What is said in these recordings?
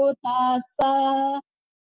putasa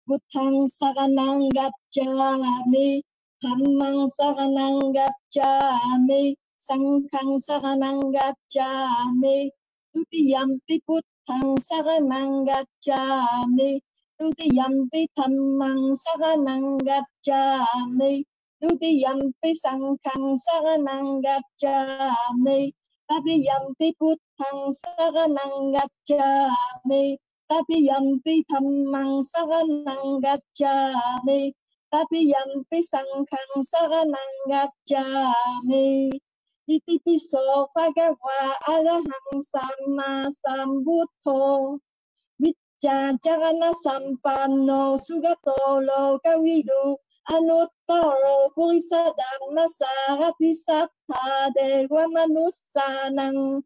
Buddhang saranang gacchami Dhammang saranang gacchami Sangkhang saranang gacchami Tutiyampi Buddhang saranang gacchami Tutiyampi Dhammang saranang gacchami Tutiyampi Sangkhang saranang gacchami Tatiyampi Buddhang saranang gacchami Tatiyampi Dhammang saranang gacchami. Tatiyampi Sanghang saranang gacchami. Iti piso kagawa arahang sama sambuddho Vicca charana sampanno sugato lo kawidu. Anuttaro Purisadhamma Sarati Sattha deva manussanang.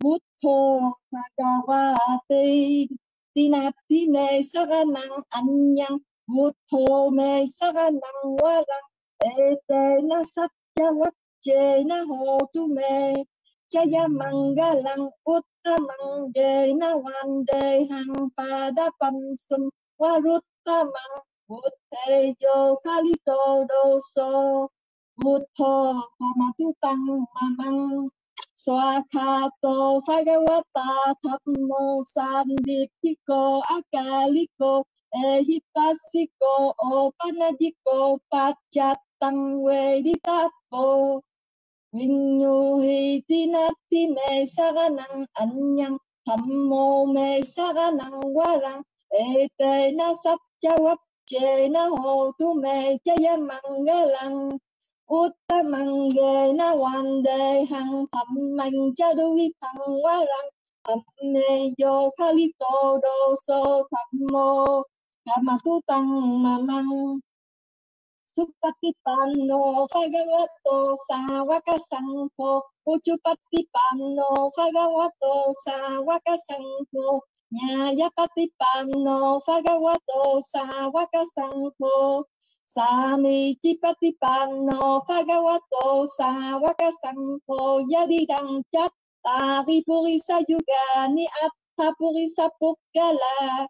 Buddho Bhagavate. Tinati Me Saranang Anyang Buddho Me Saranang Warang, Etena Satya Vajjena Hotu Me Jaya Mangalang Uttamang hang pada Padapam Sum Waruttamang yo kalito doso. Buddho kamatutang mamang Swakato Bhagavata Dhammo Sanditiko Akaliko Ehipasiko Opanajiko Pachatang Veditapo Vinyuhi tinati me saranang anyang Dhammo me saranang warang Ete na satya Jena hotu me jaya mangalang Uttamangena wande hang dhammang jadui thang warang Dhamme yo kalito do so dhammo Kamatutang mamang Supatipanno Bhagavato Sawaka Sangho Uchupatipanno Bhagavato Sawaka Sangho Nyayapatipanno Bhagavato Sawaka Sangho サミキパティパンの佐川とさわかさんこやりらんちゃったりぷりさゆがにあったぷりさぷっがら。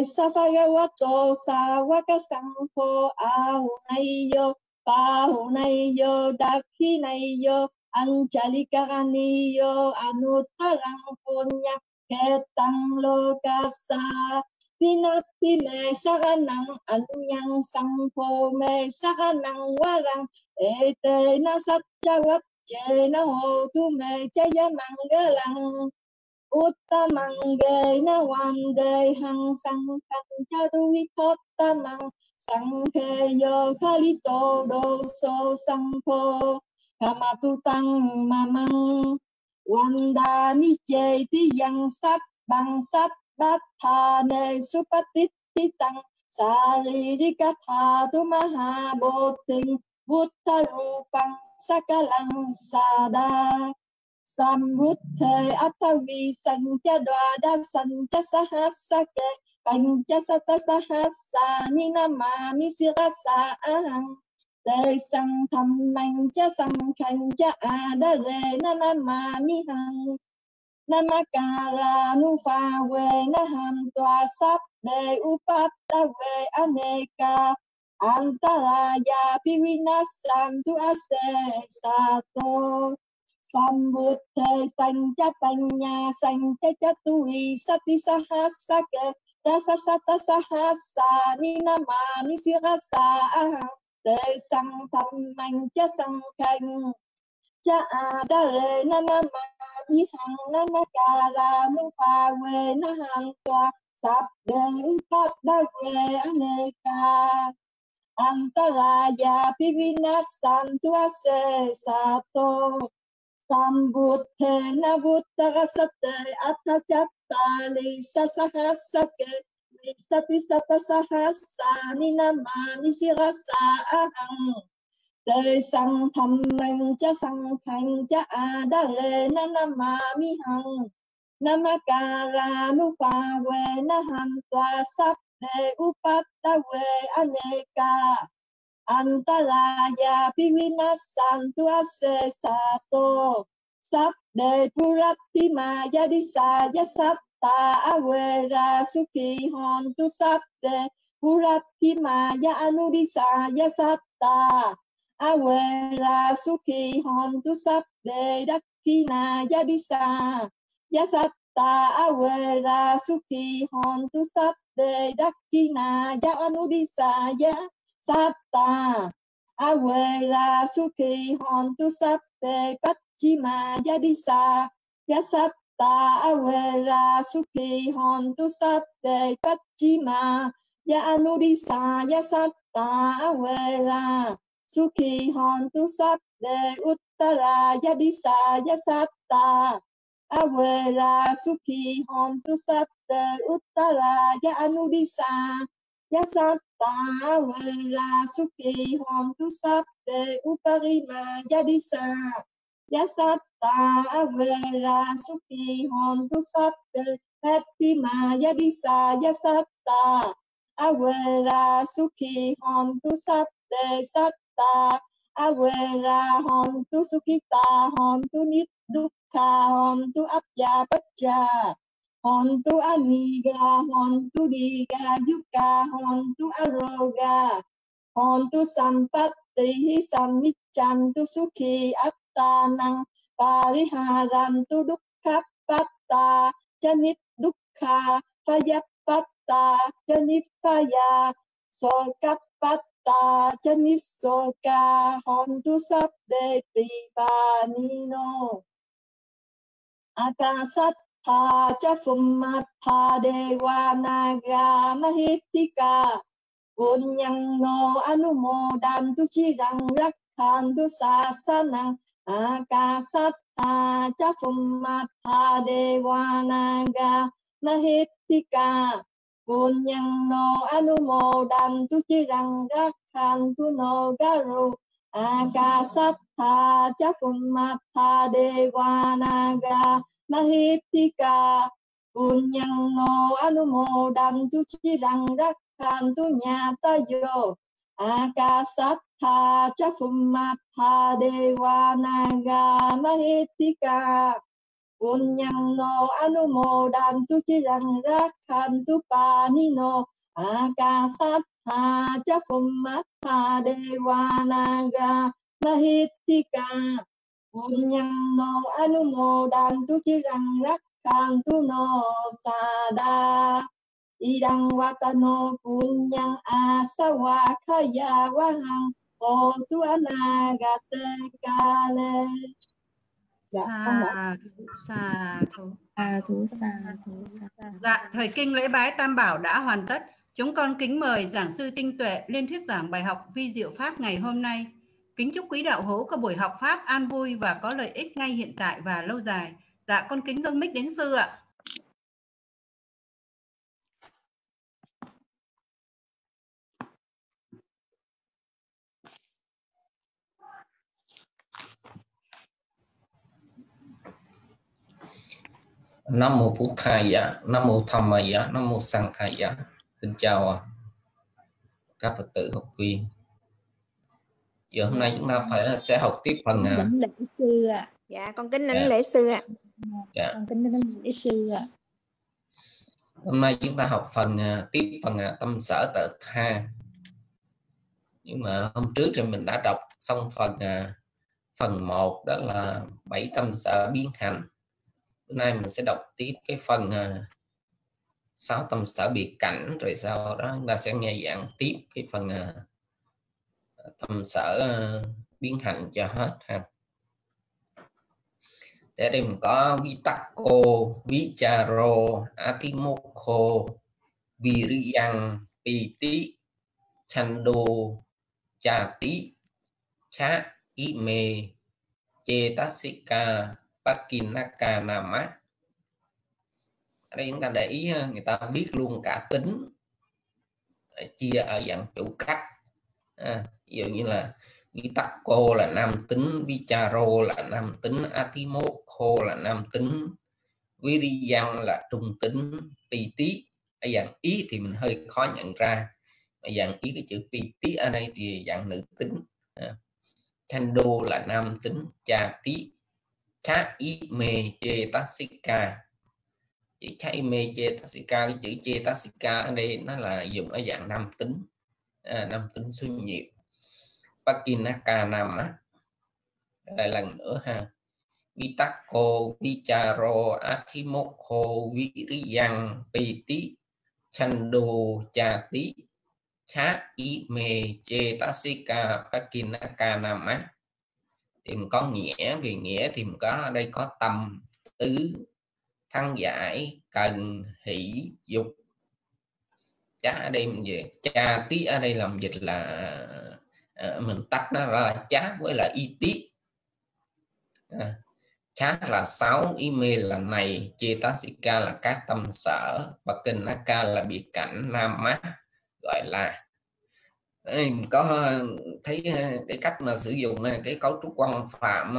えささがわとさわかさんこあうないよ、ぱうないよ、だきないよ、あんちゃりからによ、あのたらんぽにゃ、けたんろかさ。Tinati me saranang anyang sangpo me saranang warang ete na satjawat che na ho tu me jaya mangalang uttamangge na wande hang sang kan jadui sang sangke yo kalito doso sangpo. Kamatutang mamang, Wanda ni chê ti yang sat bang sat bát tha ne tăng saririka tha tu maha bồ buddha rupang sakalang sada. Sambuddhe atavi sankhya dvada sankhya sahasake pancha sata sahasa ninamami sirasa ahang. Tê sang thầm mạnh cha sang khanh cha a đa rê na na ma mi hằng Namakara nu pha we na ham tòa sắp đề upata we aneka antaraya pivinasantu ase sato sambuddhe pancha panya sancha chatui sati sahasake dasa sata sahasa ninamami sirasa ahang sang thầm mạnh cha sang khanh cha a đa rê na na ma vi hằng na na ca la nu pha quê na hằng toa sắp đề phát đa quê aneka antaraya pivinasantu ase sato sambuddhe na buddhasate atachattali sasahasake Sati sata sahasa ni namani sirasa ahang Tê sang thầm mình cha sang thành cha a đa lê na nama mi hằng. Namakara nu pha we na han tòa sắp đề upata we aneka Antaraya pivinasantu ase sato Sắp đề purati ma yadisa yasat ta awera suki hon tu sabde Purati maya anudisa yasatta awera suki hon tu sabde dakina yadisa yasatta awera suki hon tu sabde dakina ya anudisa yasatta awera suki hon tu sabde pachima yadisa yasatta awera suki hon tu sabde pachima ya anudisa ya satta awera suki hon tu sabde uttara ya yasatta. ya satta awera, suki hon tu sabde uttara, ya yasatta. ya satta, awera, suki hon tu sabde uparima ya yasatta. ya satta, awera, suki hon tu sat de ya yadisa ya satta, awera, suki hon tu sat de sat sukita hon tu nit dukkha hon tu abja baccha hon tu aniga hon tu diga yuka hon tu aroga hon tu sampatti samichan tu sukhi attanang pariharam tu dukkha patta chanit dukkha phayap patta janipaya sokapata janisoka hontu sabde pipanino tha cha phummatha devanaga mahitika punyang no anumodantu a rakhantu sasanang tha cha ca devanaga mahitika punyang no anumodantu chirang rakhantu no garu akasattha chakummatha devanaga mahitika punyang no anumodantu chirang rakhantu nyatayo akasattha chakummatha devanaga mahitika punyang no anumodantu chirang rakhantu panino akasatha chakummatha devanaga mahitika punyang no anumodantu chirang tu no sada idang watano punyang asawakaya wahang tu anagate kale dạ sa thú. Sa thú sa. Thú sa dạ thời kinh lễ bái tam bảo đã hoàn tất. Chúng con kính mời giảng sư tinh tuệ lên thuyết giảng bài học vi diệu pháp ngày hôm nay. Kính chúc quý đạo hữu có buổi học pháp an vui và có lợi ích ngay hiện tại và lâu dài. Dạ con kính dâng mic đến sư ạ Nam mô Bụt Thầy, Nam mô Tham Mày, Nam mô Sang Thầy. Xin chào à, các Phật tử học viên. Giờ hôm nay chúng ta phải sẽ học tiếp phần à, lễ sư ạ. Dạ con kính lãnh dạ. lễ sư ạ. Dạ. Con kính lãnh lễ sư ạ. Hôm nay chúng ta học phần tiếp phần tâm sở tự tha. Nhưng mà hôm trước thì mình đã đọc xong phần phần 1 đó là bảy tâm sở biến hành bữa nay mình sẽ đọc tiếp cái phần uh, sáu tâm sở biệt cảnh rồi sau đó chúng ta sẽ nghe giảng tiếp cái phần uh, tâm sở uh, biến hành cho hết ha. Để đây mình có vitako vicharo atimokho viriyang piti chando chati cha ime chetasika Pakinaka Nama ở đây chúng ta để ý ờ, người ta biết luôn cả tính chia ở dạng chủ cách à, ví dụ như là Vitako là nam tính Vicharo là nam tính Atimokho là nam tính Viriyan là trung tính Piti ở dạng ý thì mình hơi khó nhận ra. Ở dạng ý cái chữ Piti ở đây thì dạng nữ tính. À. Chando là nam tính Cha Tí cha chê me chữ tasika chữ chê tassika cái chữ chê tassika ở đây nó là dùng ở dạng nam tính à, nam tính số nhiều pakinaka nam á lại lần nữa ha. Vitako vicharo atimokho viriyang piti chando chati. Cháy mề chê tassika pakinaka nam á thì mình có nghĩa vì nghĩa thì mình có ở đây có tâm tứ thăng giải cần hỷ dục. Cha ở đây mình về cha tí ở đây làm dịch là à, mình tách nó ra chát với là y tí. À, là sáu email là này chetasika là các tâm sở và kinh ca là biệt cảnh nam mát gọi là có ờ, thấy ờ, cái cách mà sử dụng ờ, cái cấu trúc quan phạm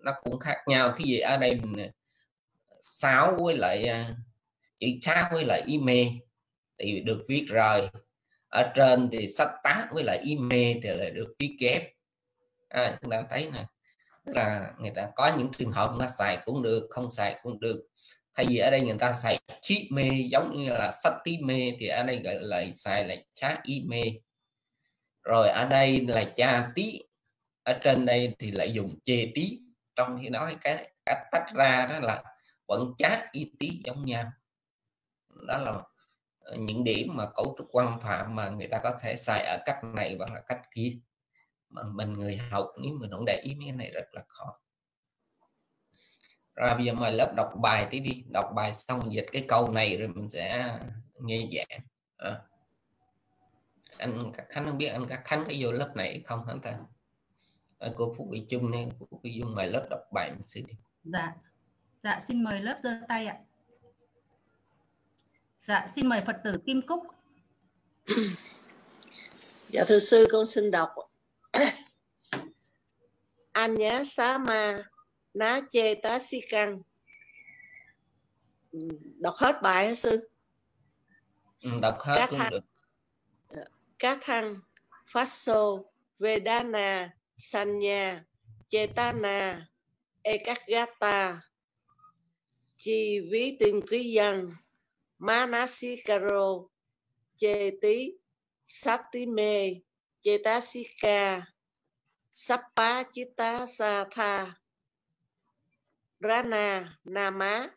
nó cũng khác nhau. Thì gì ở đây mình sáu với lại chữ chat với lại email thì được viết rồi ở trên thì sách tác với lại email thì lại được viết kép à, chúng ta thấy nè là người ta có những trường hợp người ta xài cũng được không xài cũng được. Thay vì ở đây người ta xài chip mê giống như là sách tí mê thì ở đây gọi là xài là chat email rồi ở đây là cha tí, ở trên đây thì lại dùng chê tí. Trong khi nói cái cách tách ra đó là vẫn chát y tí giống nhau. Đó là những điểm mà cấu trúc quan phạm mà người ta có thể xài ở cách này hoặc là cách kia. Mà mình người học, nếu mình không để ý mấy cái này rất là khó. Rồi bây giờ mời lớp đọc bài tí đi. Đọc bài xong dịch cái câu này rồi mình sẽ nghe giảng. À anh khánh không biết anh có khánh có vô lớp này không hả ta à, cô phúc bị chung nên phúc bị dung mời lớp đọc bài mình sẽ đi dạ Dạ xin mời lớp giơ tay ạ. Dạ xin mời Phật tử Kim Cúc. Dạ thưa sư con xin đọc. Anh nhá xá ma ná chê tá si căng. Đọc hết bài hả sư? Ừ, đọc hết các cũng thăng, được. Các thăng Phát Sô Vedana, Sanya, Chetana, Ekagata chi ví tiền quý dân manasikaro chê tí satime chetasika sappa chitta sa tha rana nama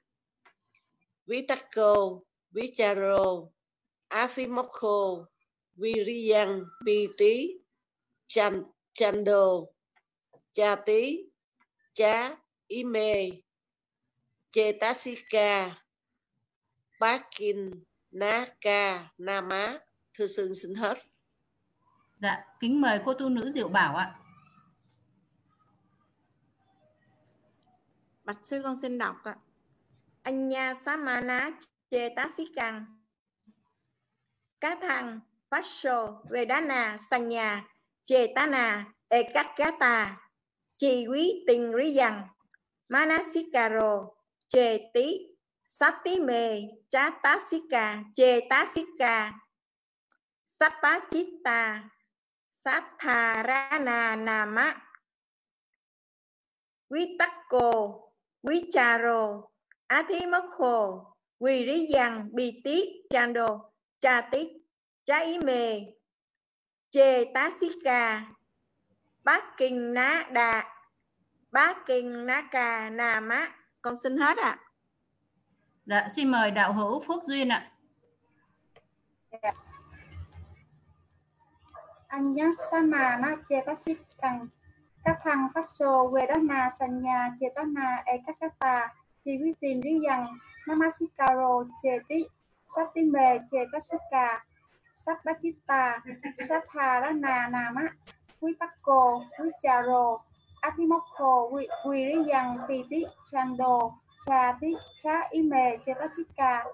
vitako, vicharo afimokho viriyan piti chan chando cha tí cha ime Chetasika Bakin Naka Nama Thư sư xin hết Dạ, kính mời cô tu nữ Diệu Bảo ạ. Bạch sư con xin đọc ạ. Anh nha samana chetasika Cá thăng Vasso Vedana Sanya Chetana Ekakata Chi quý tình rí Dằng, Manasikaro chê tí Sati tí mê Chatasika, tá xí ca chê tá xí ca ta quý tắc cô quý chà rồ á mất quỳ rí dằng bì tí chando đồ cha tí cha ý mê chê tá xí ca bát kinh ná đà bát kinh ná cà nà mã con xin hết ạ. À. Dạ, xin mời đạo hữu Phúc Duyên ạ. Dạ. Anyasana Chetasitang Kathang Paso Vedana Sanya Chetana Ekakata Tivitin Riyang Namasikaro Cheti Satime Chetasika Sabbachita Satharana Nama Vitako Vicharo Atimokho Viriyang Piti Chando Cha Tí Cha Ime Chetasika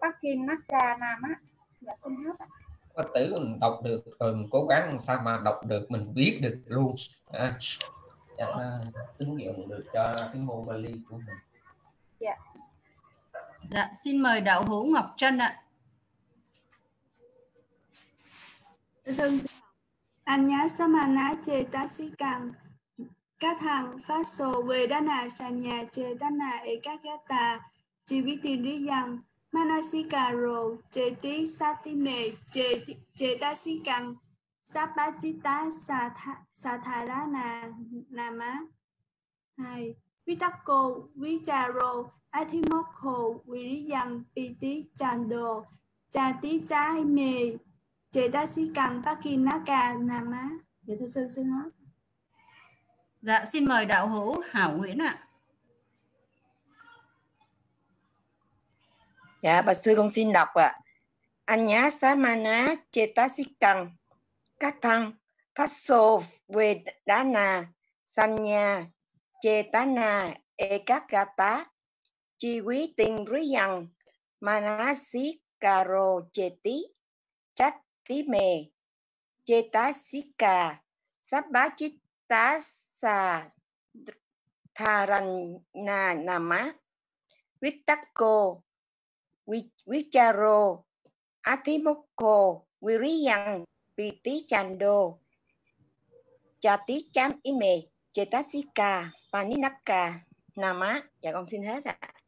Pakin Naka Nam á dạ xin hết ạ. Có tử mình đọc được rồi mình cố gắng sao mà đọc được mình viết được luôn. À, dạ, ứng dụng được cho cái môn Bali của mình. Dạ. Dạ xin mời đạo hữu Ngọc Trân ạ Sơn Anya Samana Chetasikan các hàng phát sổ về đa nà sàn nhà chê đa nà e các gá tà. Chỉ biết tìm rí rằng manasika rồ chê tí sa tí nề chê chê ta si căng sa pa chi ta, sa tha ra nà nà má hai. Vi tắc cô vi trà rồ. Ai thi mốc hồ vi rí rằng pi tí chàn đồ. Trà tí trái mề Chati Chai Me Chetasikang Pakinaka Nama Dạ thưa sư xin nói Dạ xin mời đạo hữu Hảo Nguyễn ạ. Dạ bà sư con xin đọc ạ. À. Anya Samana Chetasikang Kathang Passo Vedana Sanya Chetana Ekakata Chi quý tình riyang Manasi Karo Cheti Chát tí mề đô chà tí chám Vitako Vicharo Athimoko Viriyang Piti cà Chati Cham nắc cà Paninaka Nama Dạ con xin hết ạ. à.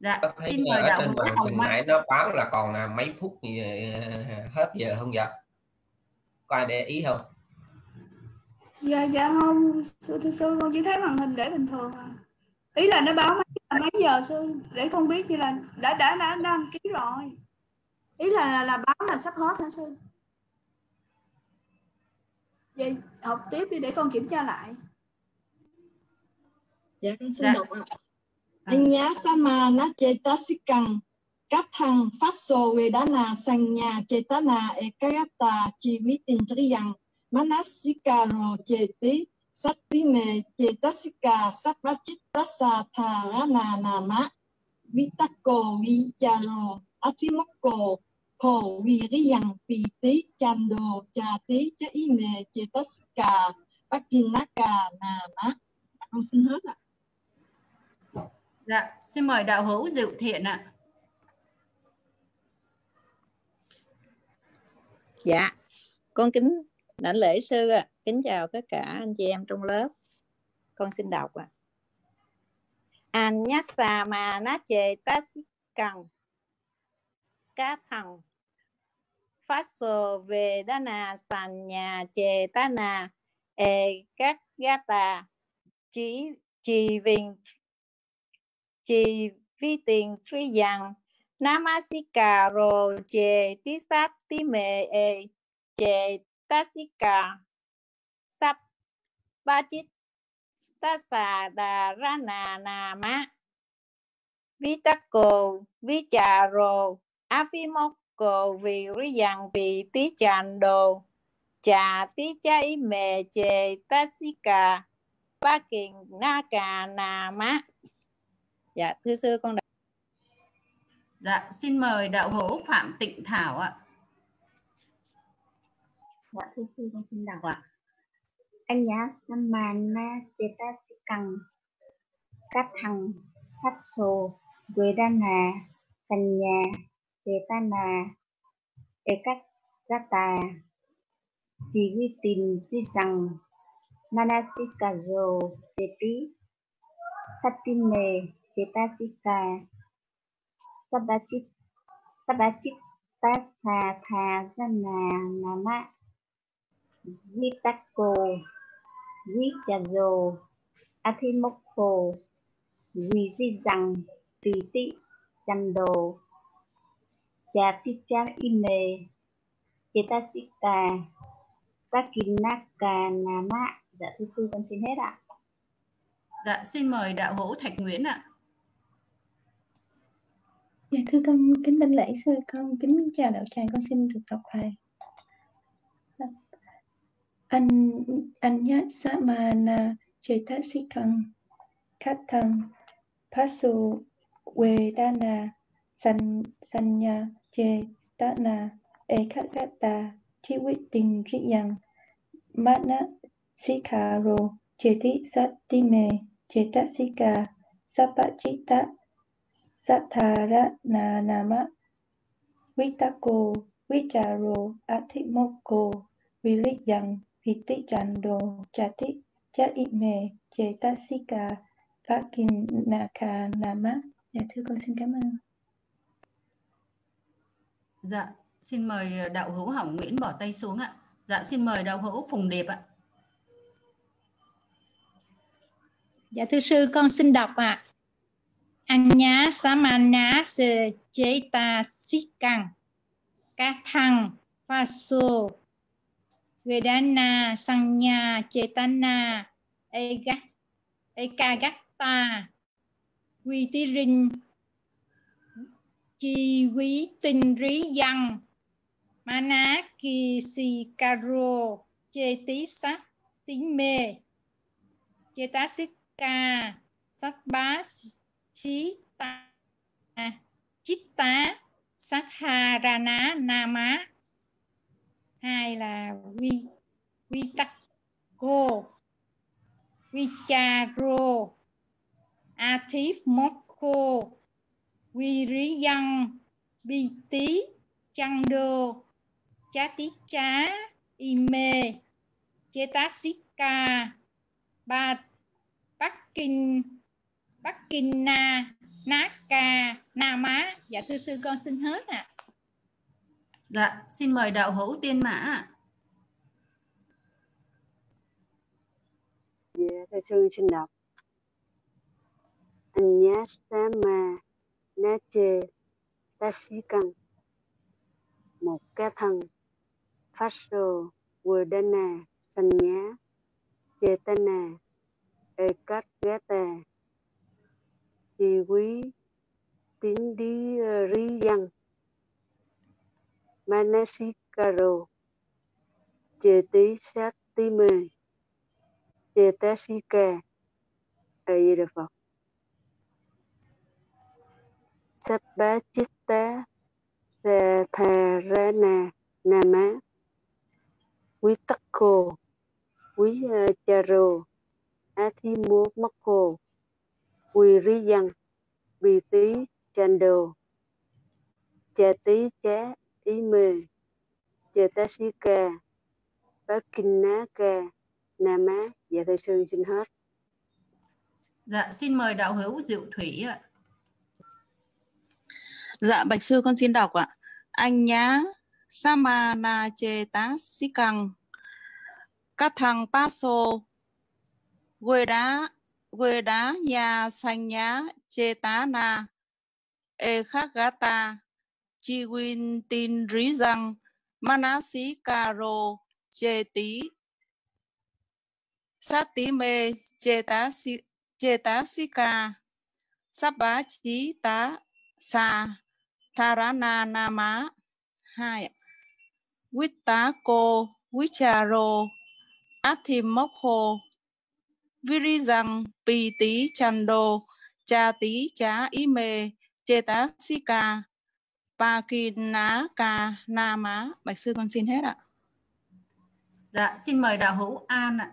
Dạ, Có thấy xin ở mời đạo trên hữu màn Hồng hình Mai. nãy nó báo là còn à, mấy phút gì, à, hết giờ không vậy? Có ai để ý không? Dạ dạ không. Sư thưa sư con chỉ thấy màn hình để bình thường à. Ý là nó báo mấy, mấy giờ sư? Để con biết như là đã đã đã đăng ký rồi. Ý là là, là báo là sắp hết hả sư? Vậy học tiếp đi để con kiểm tra lại. Dạ con xin Dạ. đọc ạ. Anh nhá sama na chetasikang kathang faso vedana sanya chetana ekayata chivitindriyang manasikaro cheti sattime chetasika sapachittasa tharana nama vitako vicharo athimokko ko viriyang piti chando chati cha ime ca pakinaka nama con xin hết ạ. Dạ, xin mời đạo hữu Diệu Thiện ạ. Dạ, con kính đảnh lễ sư ạ. Kính chào tất cả anh chị em trong lớp. Con xin đọc ạ. Anyasa ma na chê ta si cần cá thần phát sồ về đa nà sàn nhà chê ta nà e các gata chỉ chỉ vinh chi vi tiền truy rằng Namasika ro che ti sát ti mê e che tasika sap ba chít ta sa đà ra nà nà má. Vi tắc cổ vi trà rồ. A phi mốc cổ vì ri rằng vì tí chàn đồ. Trà tí cha y mê tasika ba kiền na cà nà má dạ thưa sư con Dạ, xin mời đạo hữu Phạm Tịnh Thảo ạ. Dạ thưa sư con xin đọc ạ. Anh nhá samana chetasikang kathang hatso vedana sanya chetana ekatata chỉ vi tình di rằng manasikazo cheti satime Sabbatika sabachit sabachit Tassa tha jana nama vitako vichazo athimokho vì di rằng tùy tị chăm đồ cha ticha ime. Chetasika sakinaka nama. Dạ thưa sư con xin hết ạ. Dạ, xin mời đạo hữu Thạch Nguyễn ạ. Dạ thưa con, kính đảnh lễ sư con, kính chào đạo tràng, con xin được đọc bài. Anh anh nhát sa ma na chetasikang kathang pasu vedana san sanya che tana ekakata chiwitin riyang mana sikaro cheti satime chetasika sapachita Sathara na nama Vitako Vicharo Athimoko Viriyang Vitichando Chati Cha ime Chetasika Pakinaka Nama Dạ Dạ thưa con xin cảm ơn. Dạ, xin mời đạo hữu Hỏng Nguyễn bỏ tay xuống ạ. Dạ, xin mời đạo hữu Phùng Điệp ạ. Dạ thưa sư con xin đọc ạ. À. Anya samana se cheta sikang. Kathang faso vedana sanya chetana ekagatta vitirin chi quý tinh rí văn mana kỳ si caro chê tí sắc Tính mê chê tá Sít ca sắc bá chí ta Satharana Nama hai là vi vi tắc cô vi cha rô, a thíp vi rí văn, bi tí chăng đô chá tí chá, y mê, chê tá ca, ba bắc kinh bắc kinh na ná ca na má. Dạ thưa sư con xin hết ạ. À. dạ xin mời đạo hữu tiên mã ạ. Dạ thưa sư xin đọc Anyasama Nache Tasikan một cái thân Faso Vedana Sanya Chetana Ekatgata Chi quý tín đi ờ, ri dân Manasikaro Chê tí sát tí mê. Chê tá si ca A Di Đà Phật. Sabbachitta Ratharana má. Quý Tắc cô Quý uh, mắc cô Quý Rí Dân Bì Tí Chando Cha Tí Chá Ý Mê Cha Tá Si Ca Bá Kinh Ná Ca Nam Á Dạ thưa sư xin hết. Dạ xin mời đạo hữu Diệu Thủy ạ. Dạ bạch sư con xin đọc ạ. Anh nhá Samana Chê Tá Si Căng Các thằng Paso Quê đá Quê đá Nhà Sanh nhá, Chê Tá Na. E Khắc Gata Chi Win Tin Rí Răng Manasi rô Chê Tí Sát Tí Mê, Chê Tá xí, Chê Tá xí Ca Sắp Bá Chí Tá Sa Tharana Nama hai Vittako Vicharo Athimokho Virizang Pi Tí Chando Cha Tí Chá Ý Mê Chê Tá Si Ca Pa Kin Ná Ca Na Má. Bạch Sư con xin hết ạ. Dạ xin mời đạo hữu An ạ.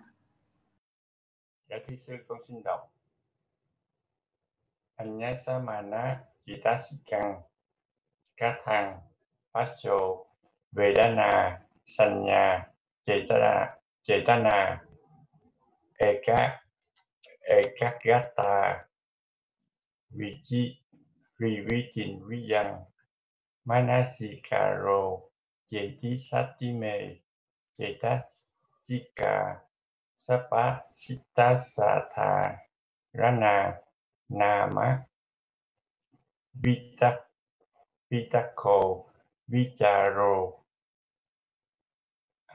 Dạ thưa sư con xin đọc. Anyasa Chitasikan Kathang Pacho Vedana Sanya Chetana Chetana Eka Ekagata Vichi Vivitin Viyang Manasikaro Cheti Satime Chetasika Sapa Sita Satha Rana, Nama, Vita Vitako Vicharo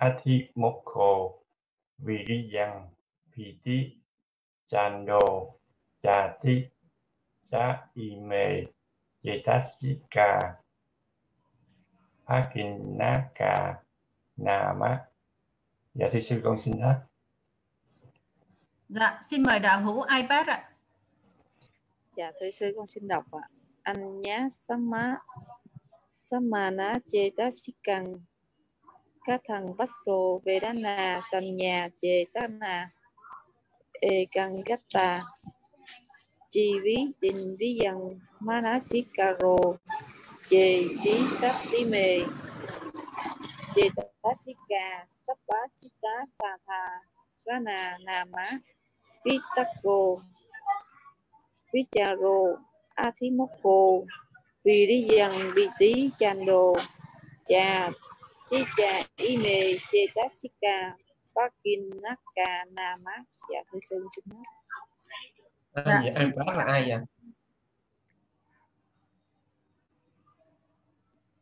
Athimokho Viriyan Piti Chando Chati Cha Ime Chetasika Pakinaka Nama Dạ thưa sư con xin hết. Dạ xin mời đạo hữu iPad ạ. Dạ thưa sư con xin đọc ạ. Anh nhá sama samana chetasikan các thằng vasso vedana sanya chetana ekangata Chivi ví manasikaro chê trí sắc tí mề chê tá rana Nama Vitako Vicharo Athimoko Viriyang Viti Chando Cha Ticha Ime Chetasika Pakinaka Nama Dạ thưa sư xin hết ai Dạ, xin- ai bác là ai vậy?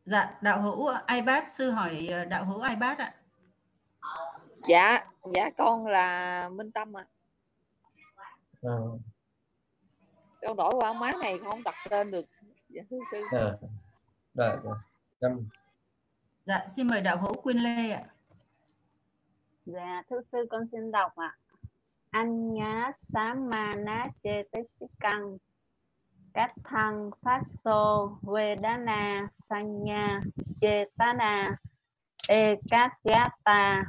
Dạ, đạo hữu Ibat sư hỏi ờ, đạo hữu Ibat ạ. Dạ Dạ con là Minh Tâm à à, Con đổi qua máy này con không đặt tên được. Dạ thưa sư. À. rồi rồi. Dạ, xin mời đạo hữu Quyên Lê ạ. Dạ, thưa sư con xin đọc ạ. Anh nhá samana chetesikan các thăng phát sô vedana sanya chetana ekagata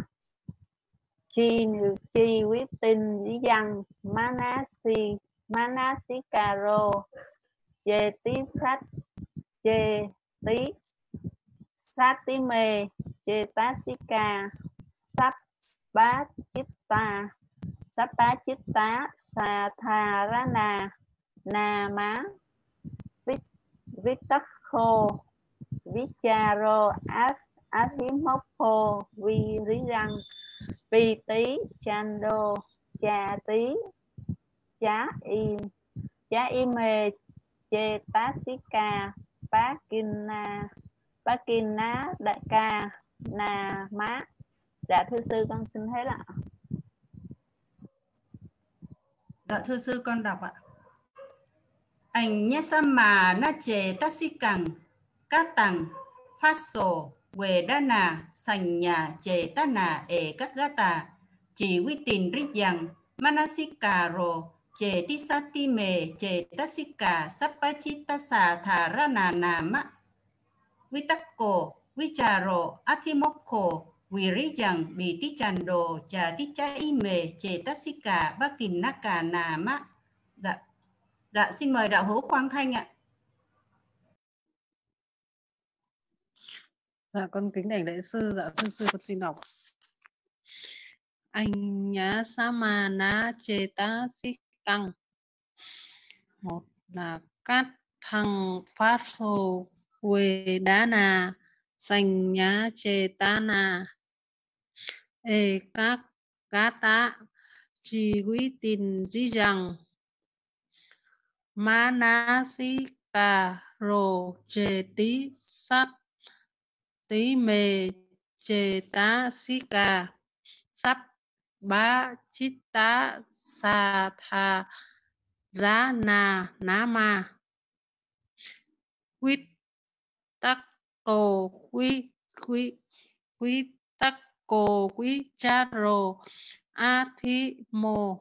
chi chi quyết tinh lý dân manasi manasikaro chê tí sách chê tí sát tí mê chê tá xí ca sắp bá chít ta. Nama Vitakho Vicharo tá sa tha ra na na má. Khô. Cha mốc khô. Vi răng. Vi tí chando cha tí chá im. Chá im mê. Chê tá xí ca. Bá kinh na. Bá kinh na đại ca. Na má dạ thưa sư con xin hết ạ. Dạ thưa sư con đọc ạ. Ảnh nhé mà na chề ta si cẳng cát tằng phát sổ quê đa nà sành nhà chề ta nà ế các gá tà. Chỉ quy tình rít rằng manasika rồ chề ti sa ti mề chề ta si cà sắp ba chi ta xà thà ra nà nà mạ. Vitako, Vicharo, Athimokho, Virijang, Biti cả Cha kìm nát cả nà má Dạ. Dạ, xin mời đạo hữu Quang Thanh ạ. Dạ con kính đảnh đại sư, dạ sư sư con xin đọc. Anh nhá sama na xích căng Một là cát thăng phát hồ quê đá nà sành nhá chê ta nà ê các cá tá, trì quý tình di rằng má ná si cà rồ chề tí sắt tí mề chề tá si cà sắp bá chít tá sa thà rá nà ná ma. Quýt tắc cổ quý quý quý tắc cô quý cha rồ a thi mô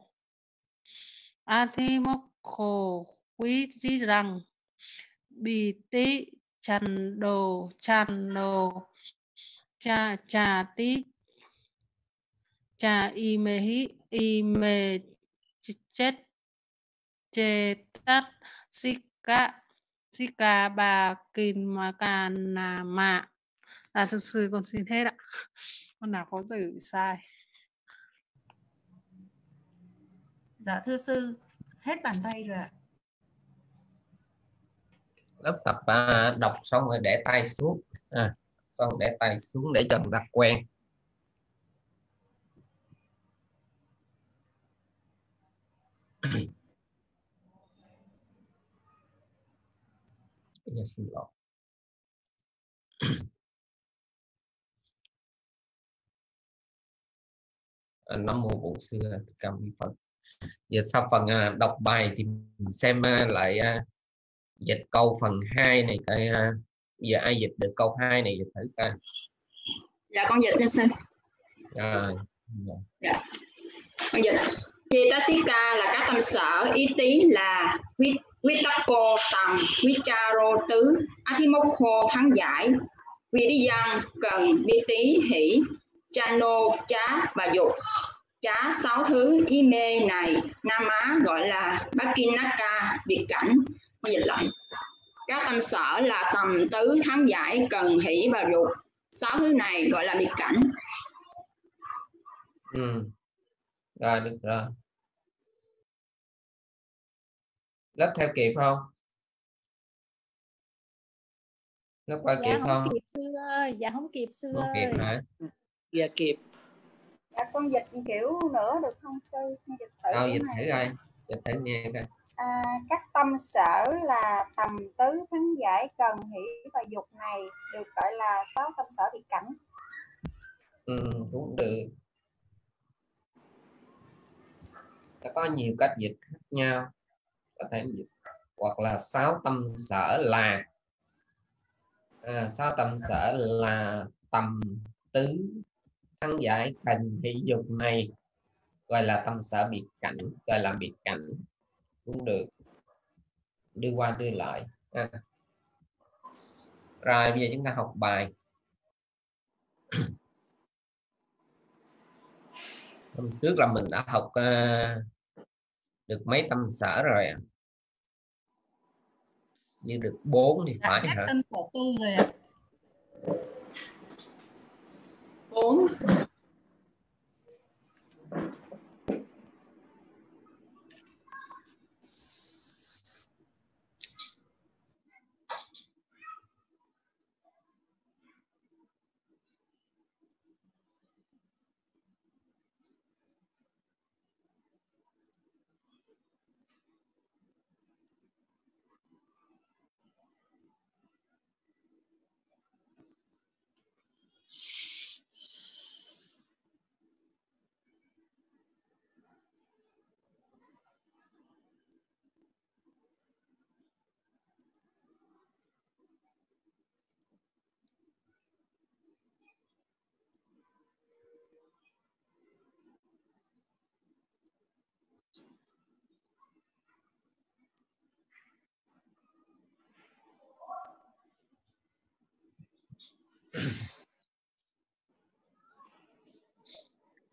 a thi mốc khổ quý di rằng bì tí chằn đồ chằn đồ cha cha tí cha y mê hí y mê chết chê tắt si ca si ca bà kìm mà cà nà mạ là thực sự con xin hết ạ con nào có từ sai? Dạ thưa sư, hết bàn tay rồi ạ. lớp tập à, đọc xong rồi để tay xuống. À, xong để tay xuống để cho người ta quen. Xin lỗi À, Nam mô Bổn sư Thích Ca Mâu Ni Phật. Giờ sau phần à, đọc bài thì mình xem à, lại à, dịch câu phần 2 này coi à, giờ ai dịch được câu 2 này dịch thử coi. dạ con dịch nha sư Rồi. dạ con dịch ạ. Chetasika là các tâm sở ý tí là Vit- Vitako tầm Vicharo tứ Athimokho thắng giải Viriyan cần bi tí hỷ Chano chá và dục. Chá sáu thứ ý mê này Nam Á gọi là Bakinaka biệt cảnh. Dịch lại. Các tâm sở là tầm tứ thắng giải cần hỷ và dục. Sáu thứ này gọi là biệt cảnh. Ừ. Rồi được rồi. Lớp theo kịp không? nó qua dạ kịp không không? kịp sư ơi. Dạ không kịp sư không ơi. kịp hả dạ kịp. Dạ con dịch kiểu nữa được không sư? Con dịch thử đâu dịch thử coi. dịch thử nghe coi. À, các tâm sở là tầm tứ thắng giải cần hỷ và dục này được gọi là sáu tâm sở biệt cảnh. Ừ, cũng được. Nó có nhiều cách dịch khác nhau. Có thể dịch hoặc là sáu tâm sở là à, sáu tâm sở là tầm tứ thắng giải cần hỷ dục này gọi là tâm sở biệt cảnh gọi là biệt cảnh cũng được đưa qua đưa lại à. rồi bây giờ chúng ta học bài hôm trước là mình đã học uh, được mấy tâm sở rồi à? như được bốn thì Đã phải hả tâm sở tư rồi ạ bốn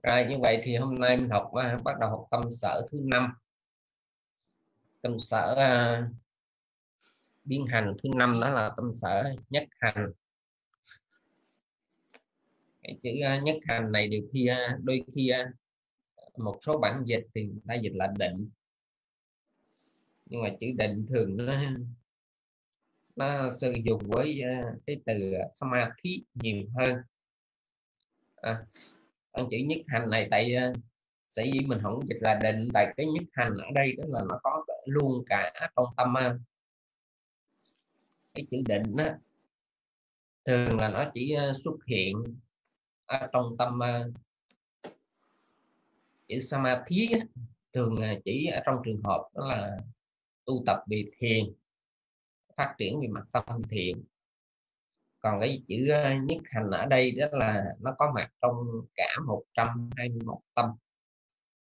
rồi như vậy thì hôm nay mình học à, bắt đầu học tâm sở thứ năm. Tâm sở uh, biến hành thứ năm đó là tâm sở nhất hành. Cái chữ uh, nhất hành này đôi khi uh, đôi khi uh, một số bản dịch thì người ta dịch là định. Nhưng mà chữ định thường nó nó sử dụng với uh, cái từ à, samadhi nhiều hơn. À, ông chữ nhất hành này tại uh, sở dĩ mình không dịch là định tại cái nhất hành ở đây đó là nó có luôn cả trong tâm uh, cái chữ định á thường là nó chỉ xuất hiện ở trong tâm chữ samadhi thường chỉ ở trong trường hợp đó là tu tập về thiền phát triển về mặt tâm thiện. Còn cái chữ ờ, nhất hành ở đây đó là nó có mặt trong cả 121 tâm.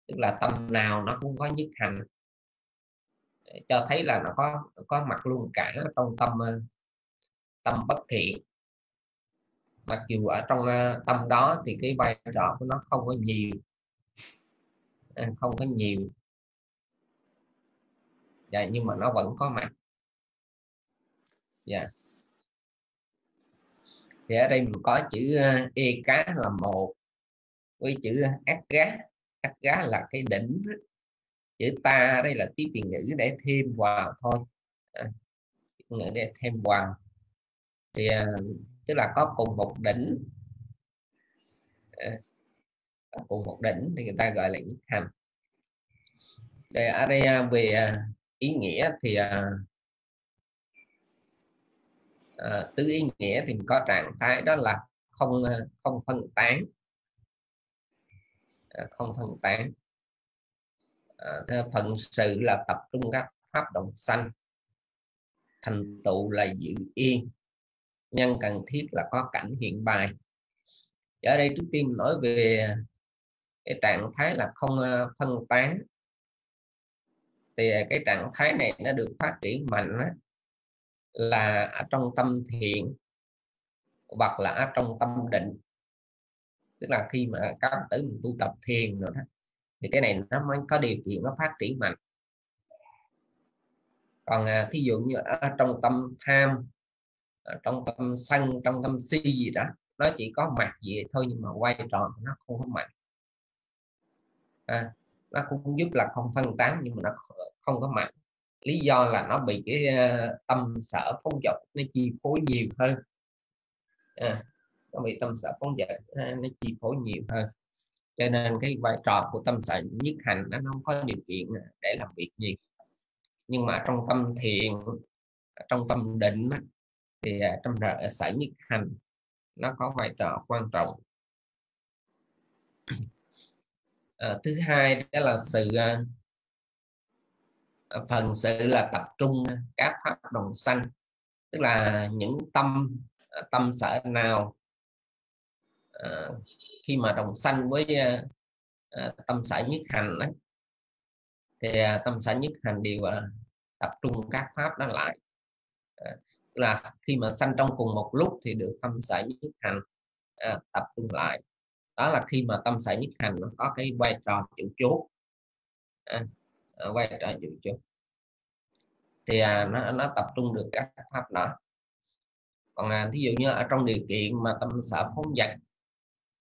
Tức là tâm nào nó cũng có nhất hành. Cho thấy là nó có nó có mặt luôn cả trong tâm ờ, tâm bất thiện. Mặc dù ở trong ờ, tâm đó thì cái vai trò của nó không có nhiều. Không có nhiều. Dạ, nhưng mà nó vẫn có mặt dạ. Thì ở đây mình có chữ ờ, e cá là một với chữ ờ, ác gá ác gá là cái đỉnh chữ ta đây là tí tiền ngữ để thêm vào thôi. À, ngữ để thêm vào thì à, tức là có cùng một đỉnh. À, cùng một đỉnh thì người ta gọi là nhất hành đây ở đây về ý nghĩa thì à, Ờ, tứ ý nghĩa thì mình có trạng thái đó là không ờ, không phân tán. À, không phân tán. À, phận sự là tập trung các pháp động sanh. Thành tựu là giữ yên. Nhân cần thiết là có cảnh hiện bài. Ở đây trước tiên nói về cái trạng thái là không phân tán. Thì cái trạng thái này nó được phát triển mạnh đó, là ở trong tâm thiện hoặc là ở trong tâm định. Tức là khi mà các tử mình tu tập thiền rồi đó thì cái này nó mới có điều kiện nó phát triển mạnh. Còn à, thí dụ như ở trong tâm tham ở trong tâm sân trong tâm si gì đó nó chỉ có mặt gì thôi nhưng mà quay tròn nó không có mạnh. À, nó cũng giúp là không phân tán nhưng mà nó không có mạnh lý do là nó bị cái uh, tâm sở phóng dật nó chi phối nhiều hơn. À, nó bị tâm sở phóng dật ờ, nó chi phối nhiều hơn. Cho nên cái vai trò của tâm sở nhất hành nó không có điều kiện để làm việc gì. Nhưng mà trong tâm thiền trong tâm định thì à, trong ờ, sở nhất hành nó có vai trò quan trọng. À, thứ hai đó là sự phần sự là tập trung các pháp đồng sanh tức là những tâm ờ, tâm sở nào à, khi mà đồng sanh với à, tâm sở nhất hành ấy, thì à, tâm sở nhất hành đều à, tập trung các pháp đó lại. À, là khi mà sanh trong cùng một lúc thì được tâm sở nhất hành à, tập trung lại. Đó là khi mà tâm sở nhất hành nó có cái vai trò chủ chốt. À, quay trở chủ chung thì à, nó nó tập trung được các pháp đó. Còn à, thí dụ như ở trong điều kiện mà tâm sở phóng dật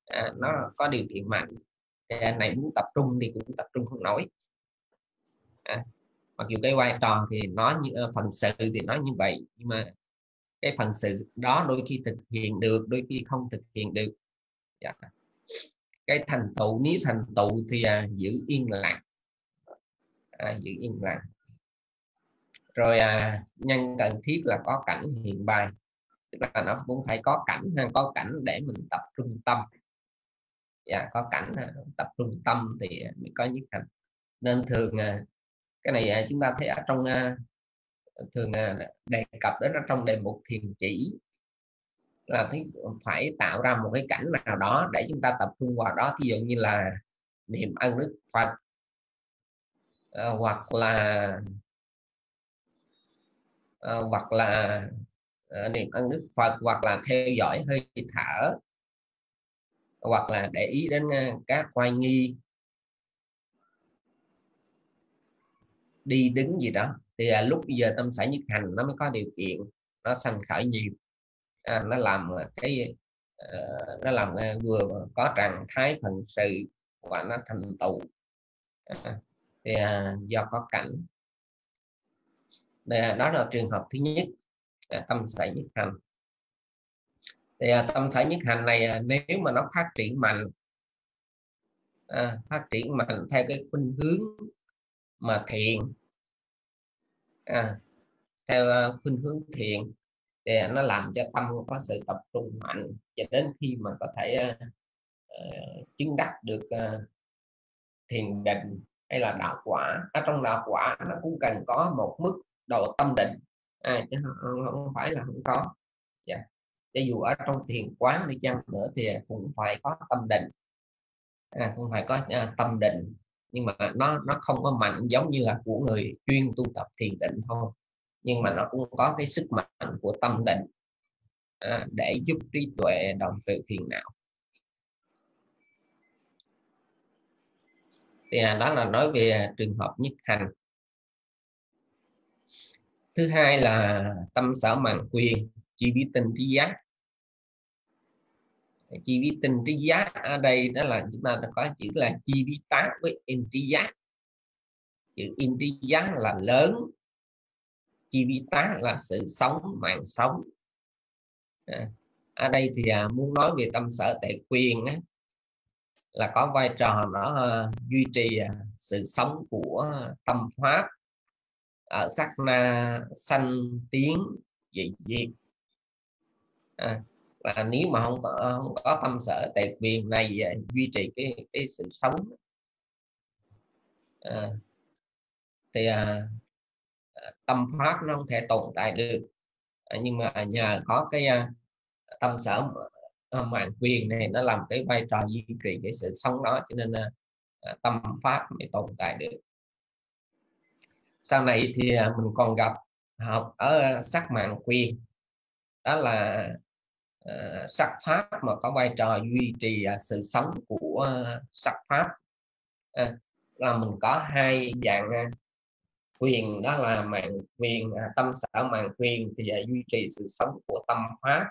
à, nó có điều kiện mạnh thì anh này muốn tập trung thì cũng tập trung không nổi. À, mặc dù cái vai trò thì nó như ờ, phần sự thì nó như vậy nhưng mà cái phần sự đó đôi khi thực hiện được đôi khi không thực hiện được. Yeah. cái thành tựu nếu thành tựu thì à, giữ yên lặng à, giữ yên lặng. Rồi à, nhân cần thiết là có cảnh hiện bài. Tức là nó cũng phải có cảnh có cảnh để mình tập trung tâm. Dạ, có cảnh à, tập trung tâm thì mới có nhất hành nên thường à, cái này à, chúng ta thấy ở trong thường đề cập đến ở trong đề mục thiền chỉ là phải tạo ra một cái cảnh nào đó để chúng ta tập trung vào đó. Ví dụ như là niệm ân đức phật à, hoặc là à, hoặc là ờ, à, niệm ân đức phật hoặc là theo dõi hơi thở. Hoặc là để ý đến các hoài nghi. Đi đứng gì đó. Thì à, lúc giờ tâm sở nhất hành nó mới có điều kiện nó sanh khởi nhiều. À, nó làm cái uh, nó làm uh, vừa có trạng thái phần sự và nó thành tựu. À, thì à, do có cảnh. Đây, à, đó là trường hợp thứ nhất à, tâm sở nhất hành. Thì à, tâm sở nhất hành này à, nếu mà nó phát triển mạnh à, phát triển mạnh theo cái khuynh hướng mà thiện à, theo à, khuynh hướng thiện thì à, nó làm cho tâm có sự tập trung mạnh cho đến khi mà có thể uh, uh, chứng đắc được uh, thiền định hay là đạo quả. Ở trong đạo quả nó cũng cần có một mức độ tâm định. À, chứ không, không phải là không có. Yeah. Dạ. Cho dù ở trong thiền quán đi chăng nữa thì cũng phải có tâm định. À, cũng phải có à, tâm định. Nhưng mà nó nó không có mạnh giống như là của người chuyên tu tập thiền định thôi. Nhưng mà nó cũng có cái sức mạnh của tâm định à, để giúp trí tuệ đồng từ phiền não. Thì à, đó là nói về à, trường hợp nhất hành. Thứ hai là tâm sở mạng quyền chi vi tinh trí giác. Chi vi tinh trí giác ở đây đó là chúng ta có chữ là chi vi tá với in trí giác. Chữ in trí giác là lớn chi vi tá là sự sống mạng sống. À, ở đây thì à, muốn nói về tâm sở tệ quyền á, là có vai trò nó uh, duy trì uh, sự sống của tâm pháp ở sắc na sanh tiến dị diệt. À, và nếu mà không có không có tâm sở tại quyền này uh, duy trì cái cái sự sống. À, thì à, tâm pháp nó không thể tồn tại được. À, nhưng mà nhờ có cái à, tâm sở Ờ, mạng quyền này nó làm cái vai trò duy trì cái sự sống đó cho nên ờ, ờ, tâm pháp mới tồn tại được. Sau này thì mình còn gặp học ở sắc mạng quyền đó là uh, sắc pháp mà có vai trò duy trì uh, sự sống của uh, sắc pháp. À, là mình có hai dạng quyền đó là mạng quyền tâm sở mạng quyền thì duy trì sự sống của tâm pháp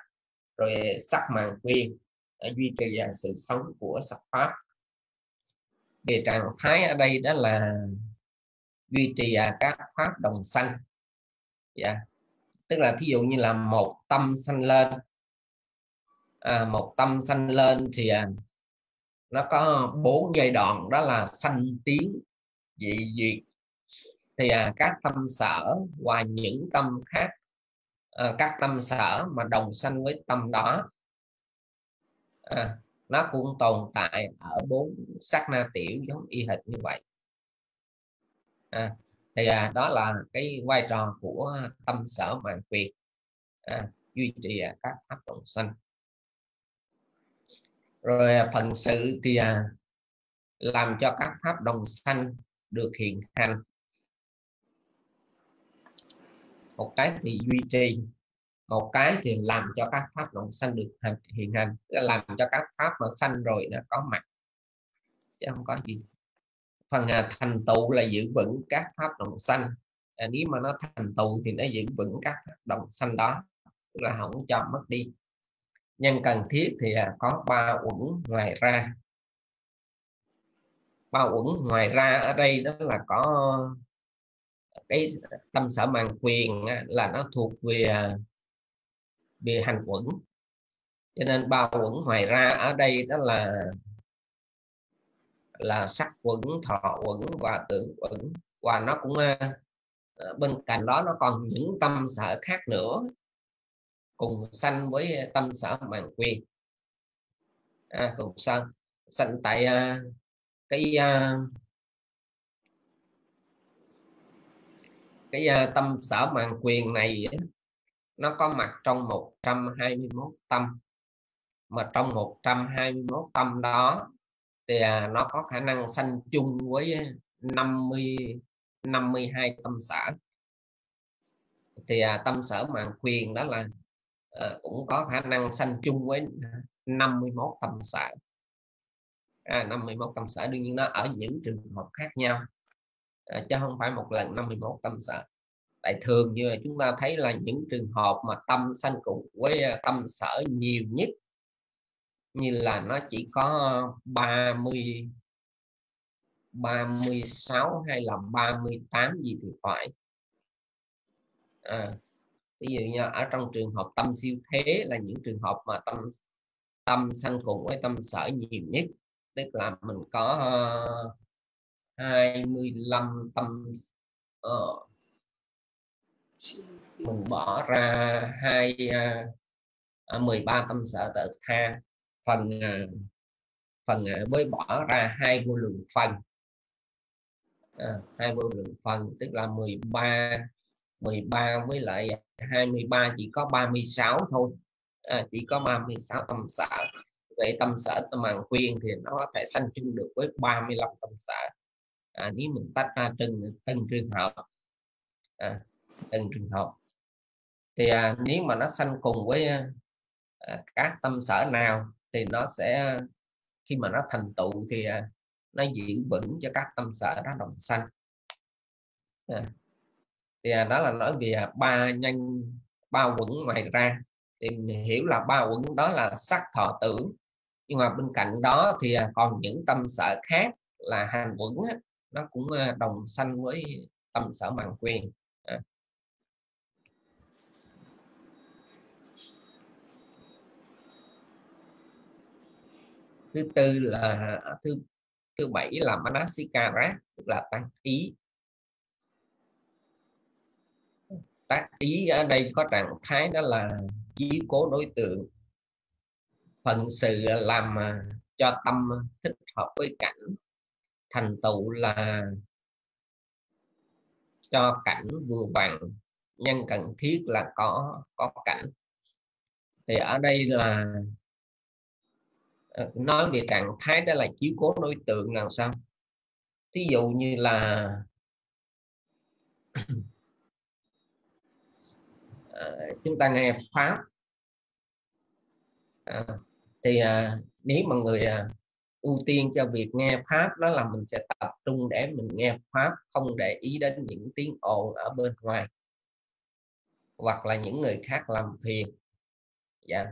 rồi sắc màng quyền duy trì rằng sự sống của sắc pháp. Về trạng thái ở đây đó là duy trì à, các pháp đồng sanh. Dạ. Tức là thí dụ như là một tâm sanh lên à, một tâm sanh lên thì à, nó có bốn giai đoạn đó là sanh tiến dị duyệt. Thì à, các tâm sở và những tâm khác à, các tâm sở mà đồng sanh với tâm đó. À, nó cũng tồn tại ở bốn sắc na tiểu giống y hệt như vậy. À, thì à, đó là cái vai trò của tâm sở mạng quyền à, duy trì à, các pháp đồng sanh. Rồi à, phần sự thì à, làm cho các pháp đồng sanh được hiện hành một cái thì duy trì một cái thì làm cho các pháp động sanh được hiện hành làm cho các pháp mà sanh rồi nó có mặt chứ không có gì. Phần à, thành tựu là giữ vững các pháp động sanh. À, nếu mà nó thành tựu thì nó giữ vững các pháp động sanh đó tức là không cho mất đi. Nhân cần thiết thì à, có ba uẩn ngoài ra. Ba uẩn ngoài ra ở đây đó là có cái tâm sở mạng quyền là nó thuộc về à, về hành quẩn. Cho nên ba quẩn ngoài ra ở đây đó là là sắc quẩn thọ quẩn và tưởng quẩn. Và nó cũng à, bên cạnh đó nó còn những tâm sở khác nữa cùng sanh với tâm sở mạng quyền. À, cùng sanh sanh tại uh, cái uh, cái uh, tâm sở mạng quyền này nó có mặt trong 121 tâm. Mà trong 121 tâm đó thì uh, nó có khả năng sanh chung với ờ, 50 52 tâm sở. Thì uh, tâm sở mạng quyền đó là uh, cũng có khả năng sanh chung với à, 51 tâm sở. À, 51 tâm sở đương nhiên nó ở những trường hợp khác nhau. Ờ, chứ không phải một lần 51 tâm sở tại thường như chúng ta thấy là những trường hợp mà tâm sanh cùng với ờ, tâm sở nhiều nhất như là nó chỉ có 30 36 hay là 38 gì thì phải. À, ví dụ như ở trong trường hợp tâm siêu thế là những trường hợp mà tâm tâm sanh cùng với tâm sở nhiều nhất tức là mình có 25 tâm uh, mình bỏ ra hai à, à, uh, 13 tâm sở tự tha. Phần uh, phần uh, với bỏ ra hai vô lượng phần. À, hai vô lượng phần tức là 13 13 với lại 23 chỉ có 36 thôi. À, chỉ có 36 tâm sở. Vậy tâm sở tâm màng khuyên thì nó có thể sanh chung được với 35 tâm sở à, nếu mình tách ra từng từng trường hợp à, từng trường hợp thì à, nếu mà nó sanh cùng với à, à các tâm sở nào thì nó sẽ à, khi mà nó thành tựu thì à, nó giữ vững cho các tâm sở đó đồng sanh. À, thì à, đó là nói về à, ba nhân ba quẩn ngoài ra. Thì mình hiểu là ba quẩn đó là sắc thọ tưởng. Nhưng mà bên cạnh đó thì à, còn những tâm sở khác là hành quẩn nó cũng ờ, đồng sanh với tâm sở mạng quyền. À. thứ tư là à, thứ thứ bảy là manasikara tức là tác ý. Tác ý ở đây có trạng thái đó là chiếu cố đối tượng. Phần sự làm à, cho tâm thích hợp với cảnh thành tựu là cho cảnh vừa vặn nhân cần thiết là có có cảnh. Thì ở đây là ờ, nói về trạng thái đó là chiếu cố đối tượng làm sao? Thí dụ như là à, chúng ta nghe pháp. À, thì à, nếu mà người à, ưu tiên cho việc nghe pháp đó là mình sẽ tập trung để mình nghe pháp không để ý đến những tiếng ồn ở bên ngoài. Hoặc là những người khác làm phiền. Dạ.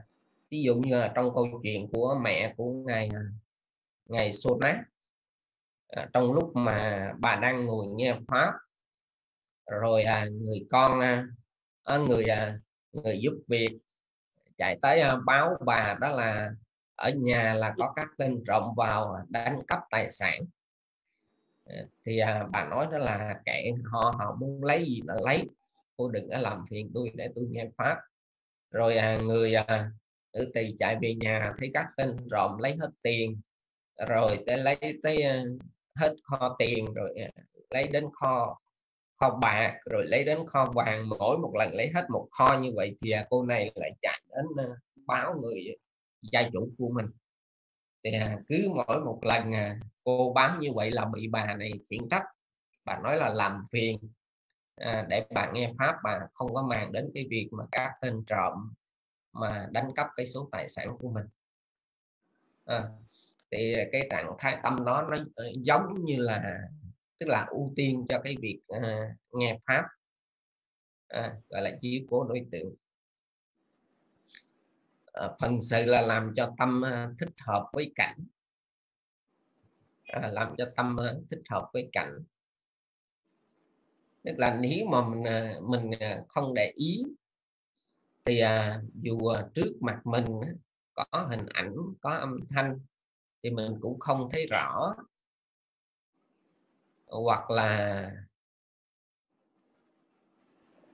Ví dụ như là trong câu chuyện của mẹ của ngài ngài Sonat à, trong lúc mà bà đang ngồi nghe pháp rồi à, người con à, à người à, người giúp việc chạy tới à, báo bà đó là ở nhà là có các tên trộm vào đánh cắp tài sản. Ờ, thì à, bà nói đó là kệ họ họ muốn lấy gì là lấy. Cô đừng có làm phiền tôi để tôi nghe pháp. Rồi à, người à, tử tỳ chạy về nhà thấy các tên trộm lấy hết tiền rồi tới lấy tới à, hết kho tiền rồi à, lấy đến kho kho bạc rồi lấy đến kho vàng. Mỗi một lần lấy hết một kho như vậy thì à, cô này lại chạy đến báo người gia chủ của mình. Thì à, cứ mỗi một lần à, cô bán như vậy là bị bà này khiển trách. Bà nói là làm phiền à, để bà nghe pháp bà không có màng đến cái việc mà các tên trộm mà đánh cắp cái số tài sản của mình. À, thì cái trạng thái tâm đó nó ờ, giống như là tức là ưu tiên cho cái việc à, nghe pháp à, gọi là chiếu cố đối tượng. Ờ, phần sự là làm cho tâm ờ, thích hợp với cảnh. À, làm cho tâm thích hợp với cảnh. Tức là nếu mà mình mình không để ý thì à, dù trước mặt mình có hình ảnh có âm thanh thì mình cũng không thấy rõ. Hoặc là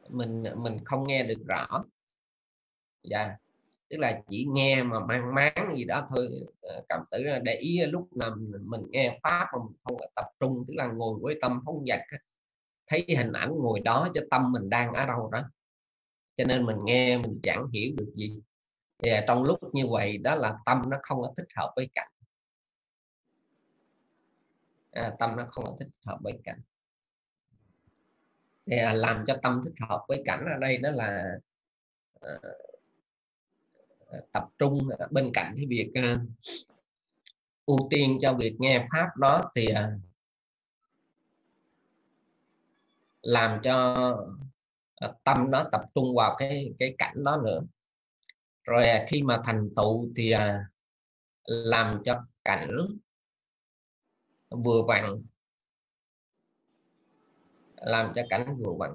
mình mình không nghe được rõ. Dạ tức là chỉ nghe mà mang máng gì đó thôi ờ, cảm tử để ý lúc nào mình nghe pháp mà mình không tập trung tức là ngồi với tâm phóng dật thấy hình ảnh ngồi đó cho tâm mình đang ở đâu đó. Cho nên mình nghe mình chẳng hiểu được gì. Thì trong lúc như vậy đó là tâm nó không có thích hợp với cảnh. À, tâm nó không có thích hợp với cảnh. Thì à, làm cho tâm thích hợp với cảnh ở đây đó là à, Ờ, tập trung bên cạnh cái việc uh, ưu tiên cho việc nghe pháp đó thì uh, làm cho uh, tâm nó tập trung vào cái cái cảnh đó nữa. Rồi uh, khi mà thành tựu thì uh, làm cho cảnh vừa vặn làm cho cảnh vừa vặn.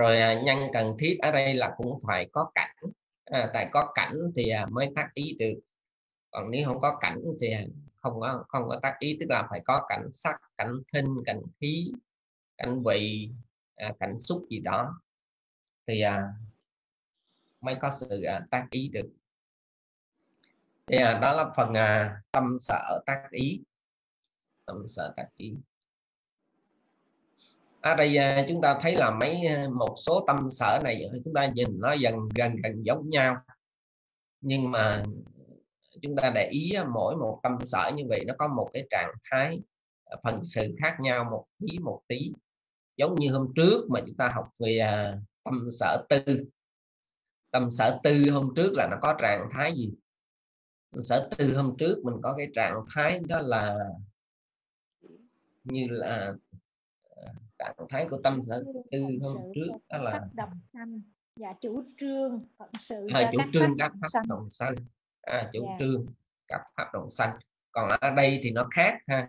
Rồi à, nhân cần thiết ở đây là cũng phải có cảnh. À, tại có cảnh thì à, mới tác ý được. Còn nếu không có cảnh thì à, không có không có tác ý tức là phải có cảnh sắc cảnh thinh cảnh khí cảnh vị à, cảnh xúc gì đó thì à, mới có sự à, tác ý được. Thì à, đó là phần à, tâm sở tác ý. Tâm sở tác ý ở đây à, chúng ta thấy là mấy à, một số tâm sở này chúng ta nhìn nó dần gần gần giống nhau. Nhưng mà chúng ta để ý mỗi một tâm sở như vậy nó có một cái trạng thái phần sự khác nhau một tí một tí. Giống như hôm trước mà chúng ta học về tâm sở tư. Tâm sở tư hôm trước là nó có trạng thái gì? Tâm sở tư hôm trước mình có cái trạng thái đó là như là trạng thái của tâm sở tư hôm trước đó là đồng xanh và chủ trương phận sự à, chủ trương các pháp đồng xanh à, chủ yeah. Dạ. trương các pháp đồng xanh còn ở đây thì nó khác ha.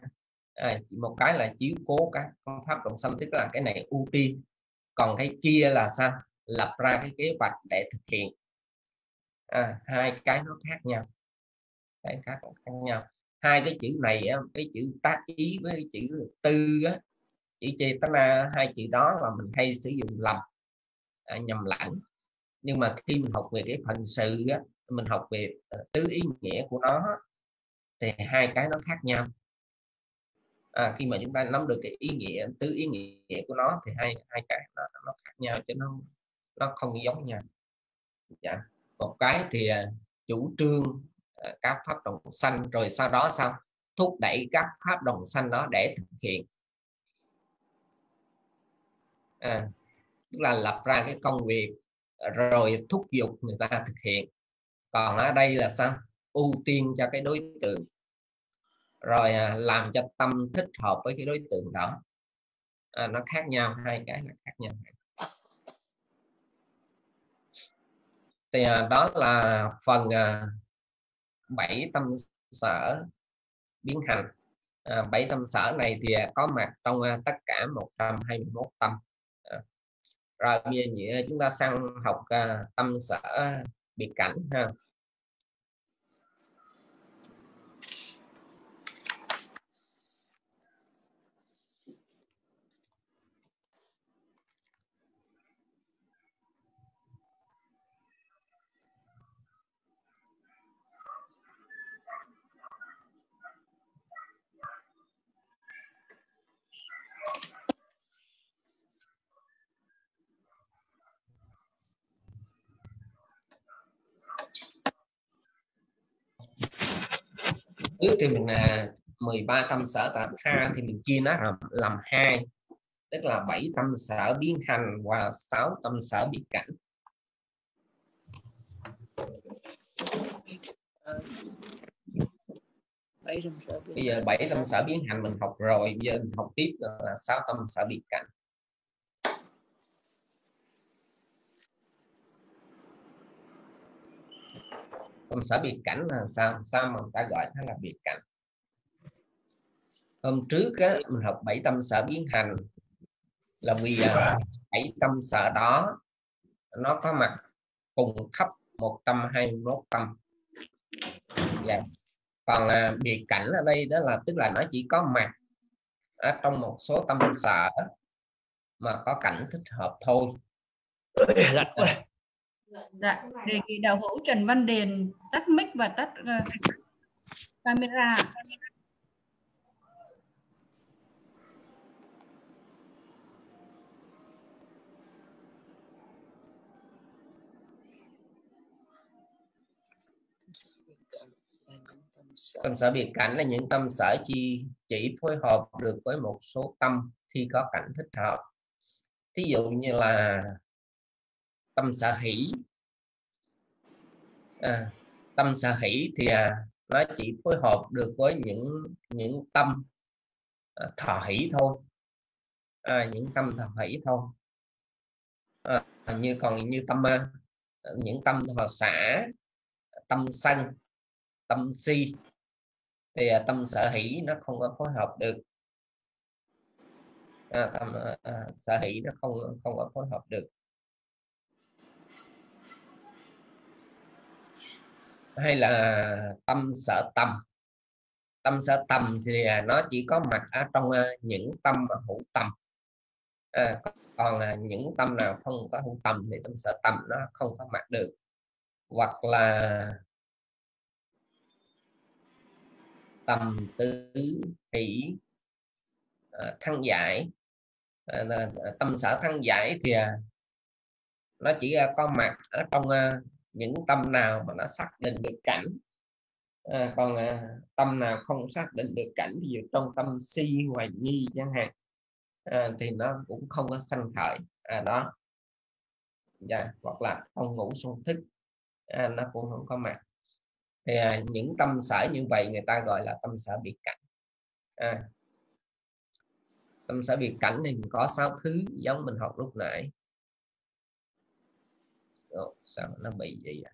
À, chỉ một cái là chiếu cố các pháp đồng xanh tức là cái này ưu tiên. Còn cái kia là sao? Lập ra cái kế hoạch để thực hiện. À, hai cái nó khác nhau. Cái khác khác nhau. Hai cái chữ này cái chữ tác ý với cái chữ tư á, chữ chetana hai chữ đó là mình hay sử dụng lầm à, nhầm lẫn. Nhưng mà khi mình học về cái phần sự á, mình học về ờ, tứ ý nghĩa của nó thì hai cái nó khác nhau. À, khi mà chúng ta nắm được cái ý nghĩa tứ ý nghĩa của nó thì hai hai cái nó, nó khác nhau chứ nó nó không giống nhau. Dạ. một cái thì à, chủ trương à, các pháp đồng xanh rồi sau đó sao? Thúc đẩy các pháp đồng xanh đó để thực hiện à, tức là lập ra cái công việc rồi thúc giục người ta thực hiện. Còn ở đây là sao? Ưu tiên cho cái đối tượng. Rồi à, làm cho tâm thích hợp với cái đối tượng đó. À, nó khác nhau hai cái là khác nhau. Thì à, đó là phần à, 7 tâm sở biến hành à, bảy tâm sở này thì à, có mặt trong à, tất cả 121 tâm rồi bây giờ chúng ta sang học uh, tâm sở biệt cảnh ha. Trước thì mình là 13 tâm sở tạo tha thì mình chia nó làm làm hai tức là 7 tâm sở biến hành và 6 tâm sở biệt cảnh. Bây giờ bảy tâm sở biến hành mình học rồi bây giờ mình học tiếp là sáu tâm sở biệt cảnh tâm sở biệt cảnh là sao? Sao mà người ta gọi nó là biệt cảnh? Hôm trước á, mình học bảy tâm sở biến hành. Là vì à, bảy tâm sở đó nó có mặt cùng khắp 121 tâm. Dạ. còn à, biệt cảnh ở đây đó là tức là nó chỉ có mặt ở trong một số tâm sở mà có cảnh thích hợp thôi. Dạ, đề nghị đạo hữu Trần Văn Điền tắt mic và tắt uh, camera. tâm sở biệt cảnh là những tâm sở chi chỉ phối hợp được với một số tâm khi có cảnh thích hợp thí dụ như là tâm sở hỷ. À, tâm sở hỷ thì à, nó chỉ phối hợp được với những những tâm à, thọ hỷ thôi. À, những tâm thọ hỷ thôi. À, như còn như tâm à, những tâm thọ xã tâm sân tâm si thì à, tâm sở hỷ nó không có phối hợp được. À, tâm à, sở hỷ nó không không có phối hợp được. Hay là tâm sở tâm tâm sở tâm thì à, nó chỉ có mặt ở trong à, những tâm mà hữu tâm à, còn à, những tâm nào không có hữu tâm thì tâm sở tâm nó không có mặt được. Hoặc là tâm tứ hỷ à, thăng giải. À, tâm sở thăng giải thì nó chỉ có mặt ở trong những tâm nào mà nó xác định được cảnh? À, còn à, tâm nào không xác định được cảnh thì trong tâm si hoài nghi chẳng hạn à, thì nó cũng không có sanh khởi. À, đó. Dạ, hoặc là không ngủ sung thức à, nó cũng không có mặt thì à, những tâm sở như vậy người ta gọi là tâm sở biệt cảnh. À, tâm sở biệt cảnh thì có sáu thứ giống mình học lúc nãy. Ồ, sao nó bị vậy à?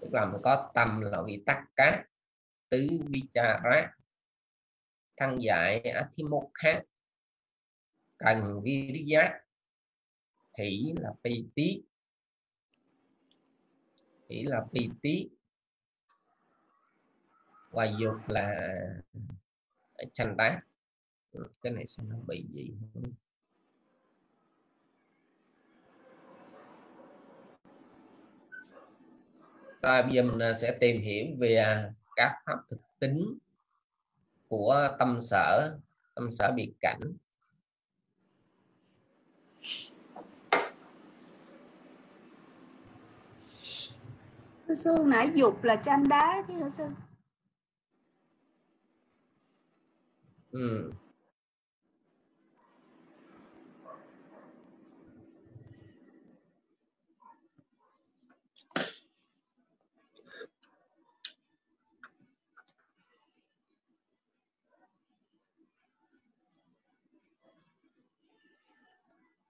tức là mình có tâm là vì tắc cá tứ vi cha rá thăng giải athimokha cần vi giá hỷ là pi tí hỷ là pi tí và dục là à, chanh tá ừ, cái này sao nó bị gì Rồi bây giờ mình à, sẽ tìm hiểu về à, các pháp thực tính của tâm sở, tâm sở biệt cảnh. Thưa sư nãy dục là tranh đá chứ hả sư? Ừ.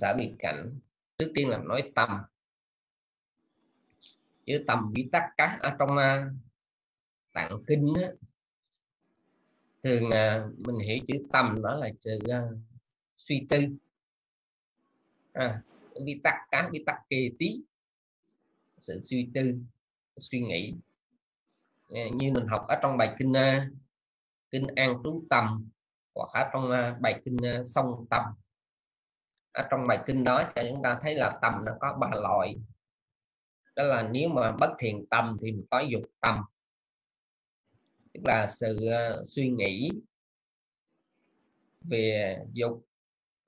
xã bị cảnh trước tiên là nói tầm, chữ tầm vi tắc các ở trong uh, tạng kinh á, thường uh, mình hiểu chữ tầm đó là chữ uh, suy tư. À, vi tắc cá vi tắc kê tí. Sự suy tư suy nghĩ. Như mình học ở trong bài kinh uh, kinh an trú tầm, hoặc ở trong uh, bài kinh uh, song ở trong bài kinh đó cho chúng ta thấy là tâm nó có ba loại. Đó là nếu mà bất thiện tâm thì mình có dục tâm. Tức là sự ờ, suy nghĩ về dục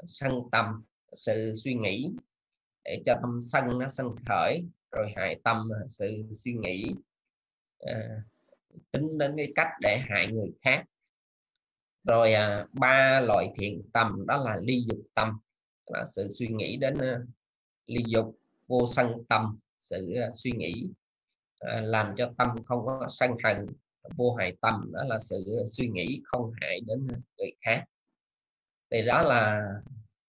sân tâm sự suy nghĩ để cho tâm sân nó sân khởi rồi hại tâm ờ, sự suy nghĩ à, tính đến cái cách để hại người khác. Rồi à, ba loại thiện tâm đó là ly dục tâm là sự suy nghĩ đến uh, ly dục vô sân tâm sự uh, suy nghĩ uh, làm cho tâm không có sân hận vô hại tâm đó là sự suy nghĩ không hại đến người khác. Thì đó là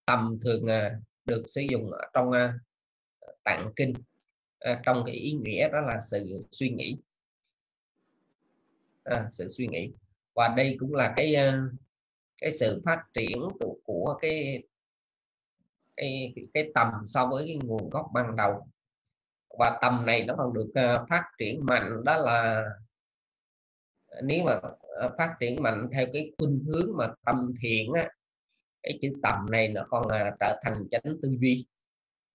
tâm thường uh, được sử dụng ở trong uh, tạng kinh uh, trong cái ý nghĩa đó là sự suy nghĩ. À, sự suy nghĩ. Và đây cũng là cái cái sự phát triển của, của cái cái, cái, cái tầm so với cái nguồn gốc ban đầu. Và tầm này nó còn được ờ, phát triển mạnh đó là ờ, nếu mà ờ, phát triển mạnh theo cái khuynh hướng mà tâm thiện á cái chữ tầm này nó còn là trở thành chánh tư duy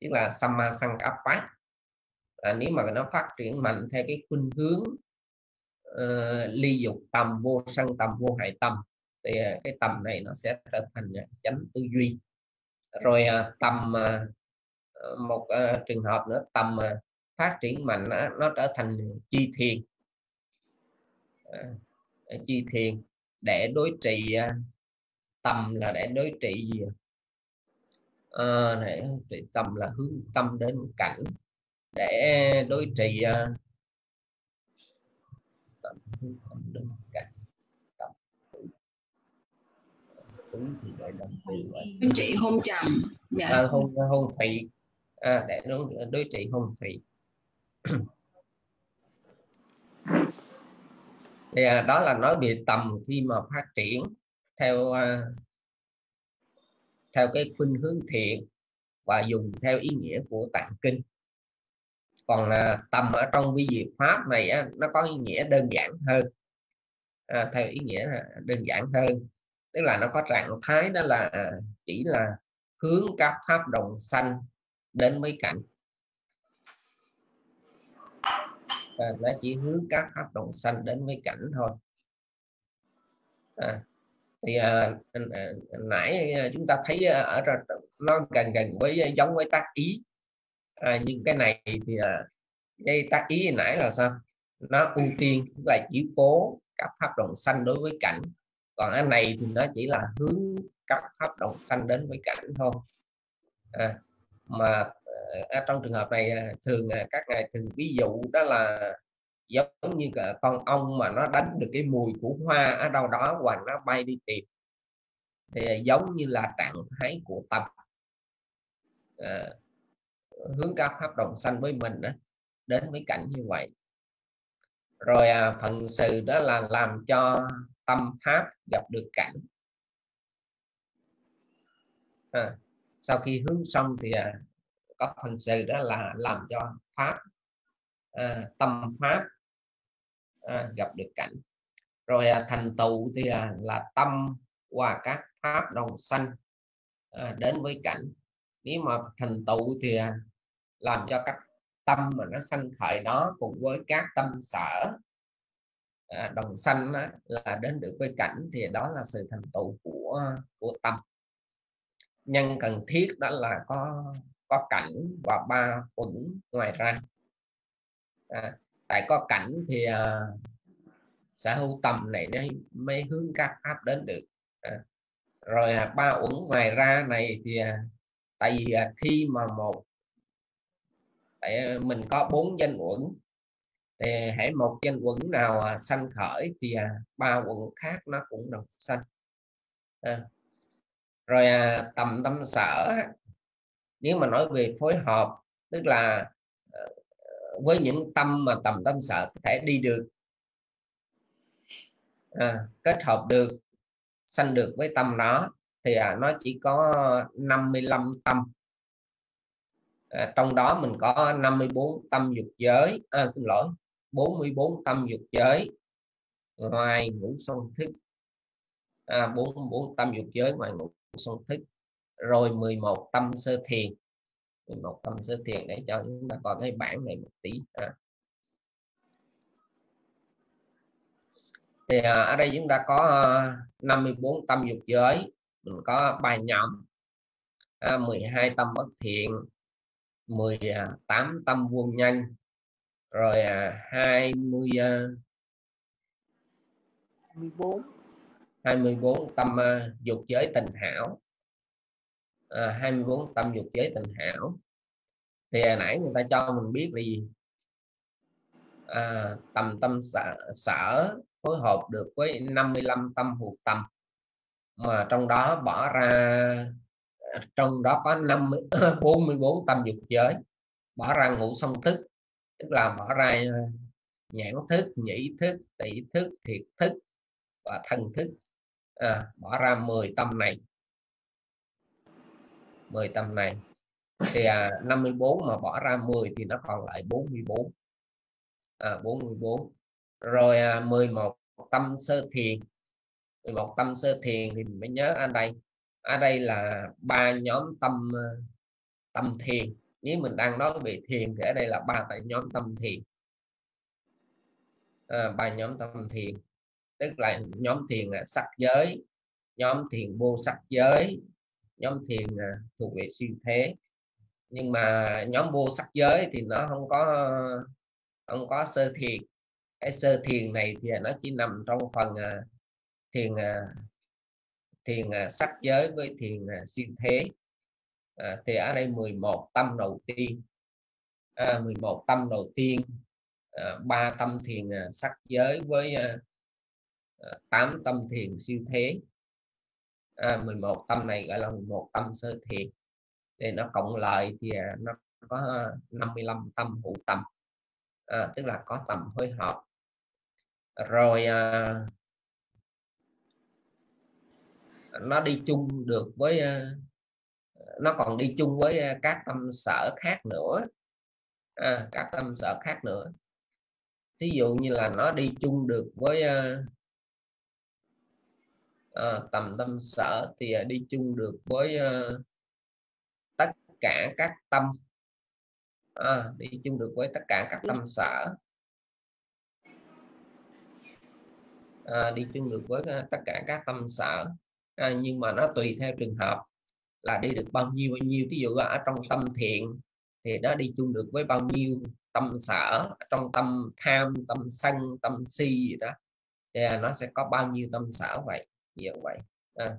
tức là samma sankappa à, nếu mà nó phát triển mạnh theo cái khuynh hướng uh, ly dục tầm vô sân tầm vô hại tầm thì uh, cái tầm này nó sẽ trở thành uh, chánh tư duy rồi uh, tầm à, ờ, một ờ, trường hợp nữa tầm à, phát triển mạnh nó, nó trở thành chi thiền. Ờ, chi thiền để đối trị uh, tâm là để đối trị gì à, để trị tâm là hướng tâm đến cảnh để đối trị tầm, hướng tâm đến cảnh tâm hướng thì gọi đồng từ đối trị hôn trầm dạ. à, hôn hôn thủy à, để đối, đối trị hôn thủy thì à, đó là nói về tầm khi mà phát triển theo uh, theo cái khuynh hướng thiện và dùng theo ý nghĩa của tạng kinh. Còn uh, tầm ở trong vi diệu pháp này á, nó có ý nghĩa đơn giản hơn. À, theo ý nghĩa đơn giản hơn tức là nó có trạng thái đó là à, chỉ là hướng các pháp đồng sanh đến với cảnh. À, nó chỉ hướng các pháp đồng sanh đến với cảnh thôi. À, thì à, à nãy à, chúng ta thấy ở nó gần gần với giống với tác ý. À, nhưng cái này thì à, tác ý nãy là sao? Nó ưu tiên là chỉ cố các pháp đồng sanh đối với cảnh còn anh này thì nó chỉ là hướng các hấp động xanh đến với cảnh thôi. À, mà ờ, à, trong trường hợp này à, thường à, các ngài thường ví dụ đó là giống như cả con ong mà nó đánh được cái mùi của hoa ở đâu đó và nó bay đi tìm thì giống như là trạng thái của tâm. À, hướng các hấp động xanh với mình đó, đến với cảnh như vậy rồi à, phần sự đó là làm cho tâm pháp gặp được cảnh. À, sau khi hướng xong thì à, có phần sự đó là làm cho pháp à, tâm pháp à, gặp được cảnh. Rồi à, thành tựu thì à, là tâm qua các pháp đồng sanh à, đến với cảnh. Nếu mà thành tựu thì à, làm cho các tâm mà nó sanh khởi đó cùng với các tâm sở. À, đồng sanh đó, là đến được với cảnh thì đó là sự thành tựu của của tâm. Nhân cần thiết đó là có có cảnh và ba uẩn ngoài ra. À, tại có cảnh thì à, sở hữu tâm này nó mới hướng các pháp đến được. À, rồi à, ba uẩn ngoài ra này thì à, tại vì à, khi mà một tại ờ, mình có bốn danh uẩn thì hãy một danh uẩn nào à, sanh khởi thì à, ba uẩn khác nó cũng đồng sanh. À. rồi à, tầm tâm sở nếu mà nói về phối hợp tức là ờ, với những tâm mà tầm tâm sở có thể đi được à, kết hợp được sanh được với tâm đó thì à, nó chỉ có 55 tâm à, trong đó mình có 54 tâm dục giới. À, xin lỗi 44 tâm dục giới. Ngoài ngũ song thức à, 44 tâm dục giới ngoài ngũ song thức rồi 11 tâm sơ thiền. 11 tâm sơ thiền để cho chúng ta còn cái bản này một tí à. thì à, ở đây chúng ta có à, 54 tâm dục giới. Mình có ba nhóm. À, 12 tâm bất thiện. 18 tâm vô nhân rồi à, 20 à, 14 24 tâm uh, dục giới tình hảo. À, 24 tâm dục giới tình hảo. Thì hồi nãy người ta cho mình biết là gì? À, tầm tâm sở, sở phối hợp được với 55 tâm hụt tâm mà trong đó bỏ ra trong đó có 50 44 tâm dục giới. Bỏ ra ngủ song thức tức là bỏ ra ờ, nhãn thức nhĩ thức tỷ thức thiệt thức và thân thức. À, bỏ ra 10 tâm này. 10 tâm này. Thì à, 54 mà bỏ ra 10 thì nó còn lại 44 à, 44 rồi à, 11 tâm sơ thiền. 11 tâm sơ thiền thì mình mới nhớ ở đây ở đây là ba nhóm tâm ờ, tâm thiền. Nếu mình đang nói về thiền thì ở đây là ba tại nhóm tâm thiền. À, ba nhóm tâm thiền. Tức là nhóm thiền là sắc giới nhóm thiền vô sắc giới nhóm thiền là thuộc về siêu thế. Nhưng mà nhóm vô sắc giới thì nó không có không có sơ thiền. Cái sơ thiền này thì nó chỉ nằm trong phần thiền thiền à, sắc giới với thiền à, siêu thế. À, thì ở đây 11 tâm đầu tiên. À, 11 tâm đầu tiên à, 3 tâm thiền à, sắc giới với à, à 8 tâm thiền siêu thế. À, 11 tâm này gọi là 11 tâm sơ thiền. Thì nó cộng lại thì à, nó có 55 tâm hữu tâm à, tức là có tầm hối hợp. Rồi à, nó đi chung được với ờ, nó còn đi chung với ờ, các tâm sở khác nữa. À, các tâm sở khác nữa. Thí dụ như là nó đi chung được với à, tầm tâm sở thì đi chung được với à, tất cả các tâm. À, đi chung được với tất cả các tâm sở. À, đi chung được với tất cả các tâm sở à, nhưng mà nó tùy theo trường hợp là đi được bao nhiêu bao nhiêu. Ví dụ ở trong tâm thiện thì nó đi chung được với bao nhiêu tâm sở trong tâm tham tâm sân tâm si gì đó thì nó sẽ có bao nhiêu tâm sở vậy như vậy. À.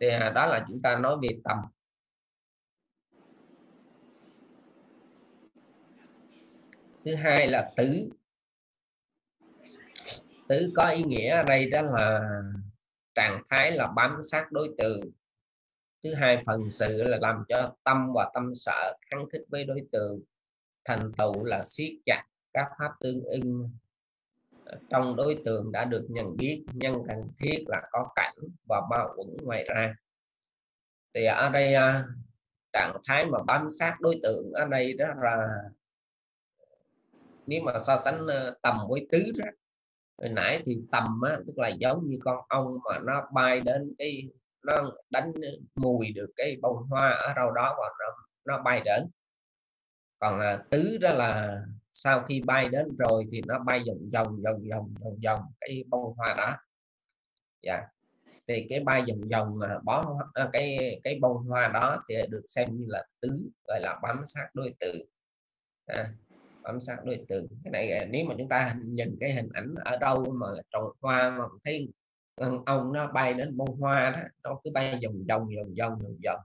thì à, đó là chúng ta nói về tâm thứ hai là tứ tứ có ý nghĩa ở đây đó là trạng thái là bám sát đối tượng. Thứ hai phần sự là làm cho tâm và tâm sợ kháng thích với đối tượng. Thành tựu là siết chặt các pháp tương ưng trong đối tượng đã được nhận biết. Nhân cần thiết là có cảnh và bao quẩn ngoài ra. Thì ở đây à, trạng thái mà bám sát đối tượng ở đây đó là, nếu mà so sánh à, tầm với tứ đó hồi nãy thì tầm á, tức là giống như con ong mà nó bay đến cái nó đánh mùi được cái bông hoa ở đâu đó và nó, nó bay đến. Còn à, tứ đó là sau khi bay đến rồi thì nó bay vòng vòng vòng vòng vòng vòng cái bông hoa đó. Dạ. Thì cái bay vòng vòng mà bó à, cái cái bông hoa đó thì được xem như là tứ gọi là bám sát đối tượng. À, bám sát đối tượng. Cái này à, nếu mà chúng ta nhìn cái hình ảnh ở đâu mà trồng hoa mà thấy ờ, ông ong nó bay đến bông hoa đó nó cứ bay vòng vòng vòng vòng vòng vòng.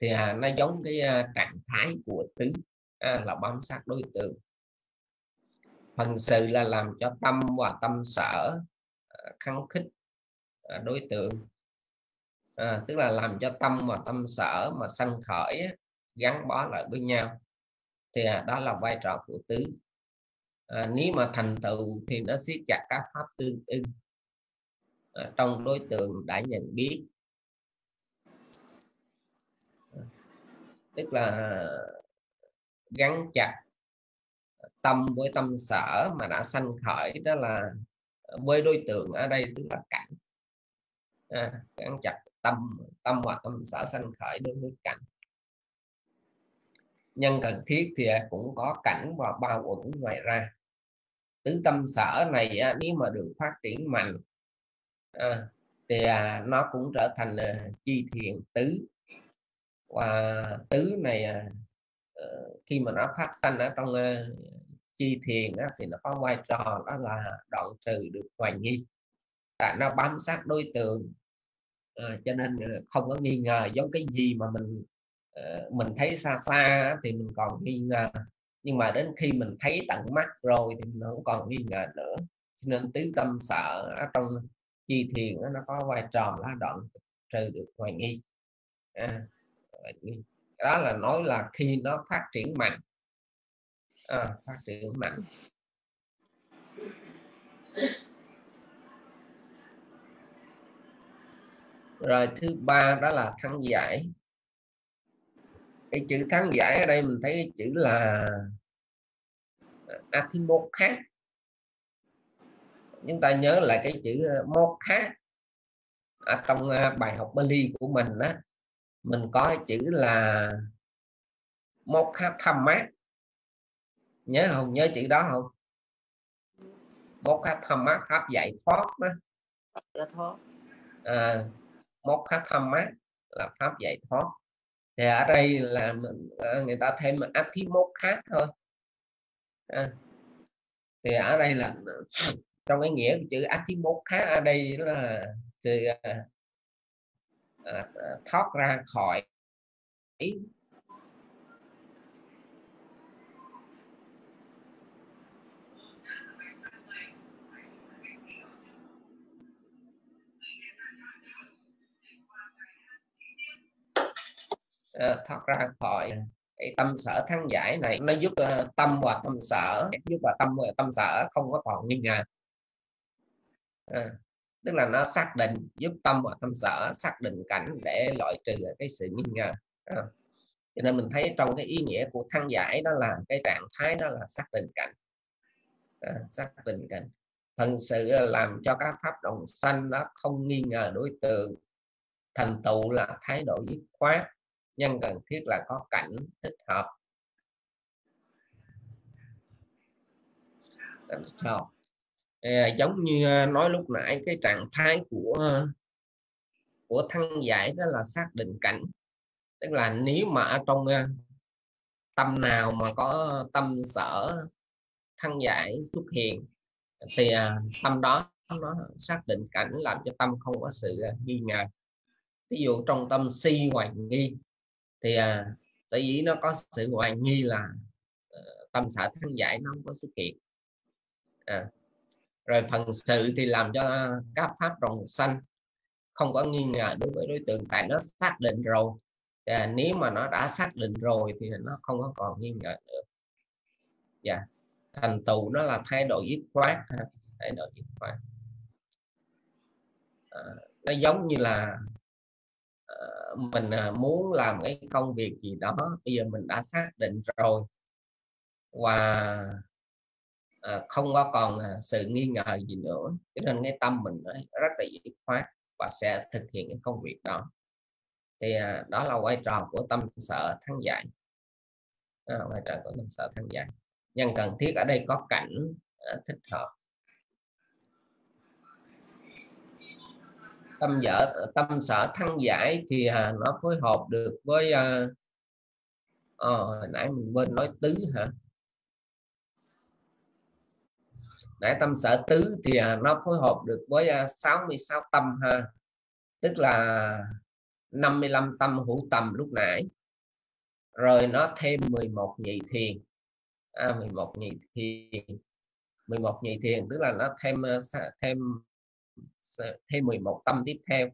Thì à, nó giống cái à, trạng thái của tứ à, là bám sát đối tượng. Phần sự là làm cho tâm và tâm sở à, khăng khích à, đối tượng. À, tức là làm cho tâm và tâm sở mà sanh khởi gắn bó lại với nhau thì à, đó là vai trò của tứ. À, nếu mà thành tựu thì nó siết chặt các pháp tương ưng. À, trong đối tượng đã nhận biết. Tức là gắn chặt tâm với tâm sở mà đã sanh khởi đó là với đối tượng ở đây tức là cảnh. À, gắn chặt tâm tâm và tâm sở sanh khởi đối với cảnh nhân cần thiết thì cũng có cảnh và bao uẩn ngoài ra. Tứ tâm sở này à, nếu mà được phát triển mạnh à, thì à, nó cũng trở thành à, chi thiện tứ. Và tứ này à, ờ, khi mà nó phát sanh ở trong à, chi thiền á, thì nó có vai trò đó là đoạn trừ được hoài nghi. Tại nó bám sát đối tượng à, cho nên à, không có nghi ngờ giống cái gì mà mình Ờ, mình thấy xa xa thì mình còn nghi ngờ nhưng mà đến khi mình thấy tận mắt rồi thì mình không còn nghi ngờ nữa. Cho nên tứ tâm sợ trong chi thiền nó có vai trò là đoạn trừ được hoài nghi. À, đó là nói là khi nó phát triển mạnh. À, phát triển mạnh. Rồi thứ ba đó là thắng giải cái chữ thắng giải ở đây mình thấy chữ là athimot khác. Chúng ta nhớ lại cái chữ mốt khác. Ở trong bài học Bali của mình đó mình có chữ là mốt khác thăm mát nhớ không? Nhớ chữ đó không? Mốt khác thăm mát pháp dạy thoát. Đó à, mốt khác thăm mát là pháp dạy thoát thì ở đây là ờ, người ta thêm athi khác thôi. À, thì ở đây là ờ, trong cái nghĩa của chữ athi khác ở đây là sự à, à, thoát ra khỏi thoát ra khỏi cái tâm sở thắng giải này nó giúp uh, tâm và tâm sở giúp và tâm và tâm sở không có còn nghi ngờ. À, tức là nó xác định giúp tâm và tâm sở xác định cảnh để loại trừ cái sự nghi ngờ. À. cho nên mình thấy trong cái ý nghĩa của thăng giải đó là cái trạng thái đó là xác định cảnh. À, xác định cảnh. Phần sự làm cho các pháp đồng sanh nó không nghi ngờ đối tượng thành tựu là thái độ dứt khoát nhân cần thiết là có cảnh thích hợp. Thích hợp à, giống như ờ, nói lúc nãy cái trạng thái của ờ, của thân giải đó là xác định cảnh. Tức là nếu mà ở trong ờ, tâm nào mà có tâm sở thân giải xuất hiện thì tâm đó nó xác định cảnh làm cho tâm không có sự nghi ngờ. Ví dụ trong tâm si hoài nghi thì à, sở dĩ nó có sự hoài nghi là uh, tâm sở thân giải nó không có xuất hiện. À, rồi phần sự thì làm cho các pháp rồng xanh không có nghi ngờ đối với đối tượng tại nó xác định rồi. À, nếu mà nó đã xác định rồi thì nó không có còn nghi ngờ nữa. Dạ yeah. thành tựu nó là thay đổi dứt khoát thay đổi dứt khoát. À, nó giống như là mình à, muốn làm cái công việc gì đó bây giờ mình đã xác định rồi. Và à, không có còn à, sự nghi ngờ gì nữa. Cho nên cái tâm mình rất là dứt khoát và sẽ thực hiện cái công việc đó. Thì à, đó là vai trò của tâm sợ thắng giải. Vai trò của tâm sợ thắng giải. Nhân cần thiết ở đây có cảnh thích hợp. Tâm dở tâm sở thăng giải thì à, nó phối hợp được với à, à, hồi nãy mình quên nói tứ hả? Nãy tâm sở tứ thì à, nó phối hợp được với à, 66 tâm ha. Tức là 55 tâm hữu tầm lúc nãy. Rồi nó thêm 11 nhị thiền. À, 11 nhị thiền. 11 nhị thiền tức là nó thêm à, thêm thêm 11 tâm tiếp theo.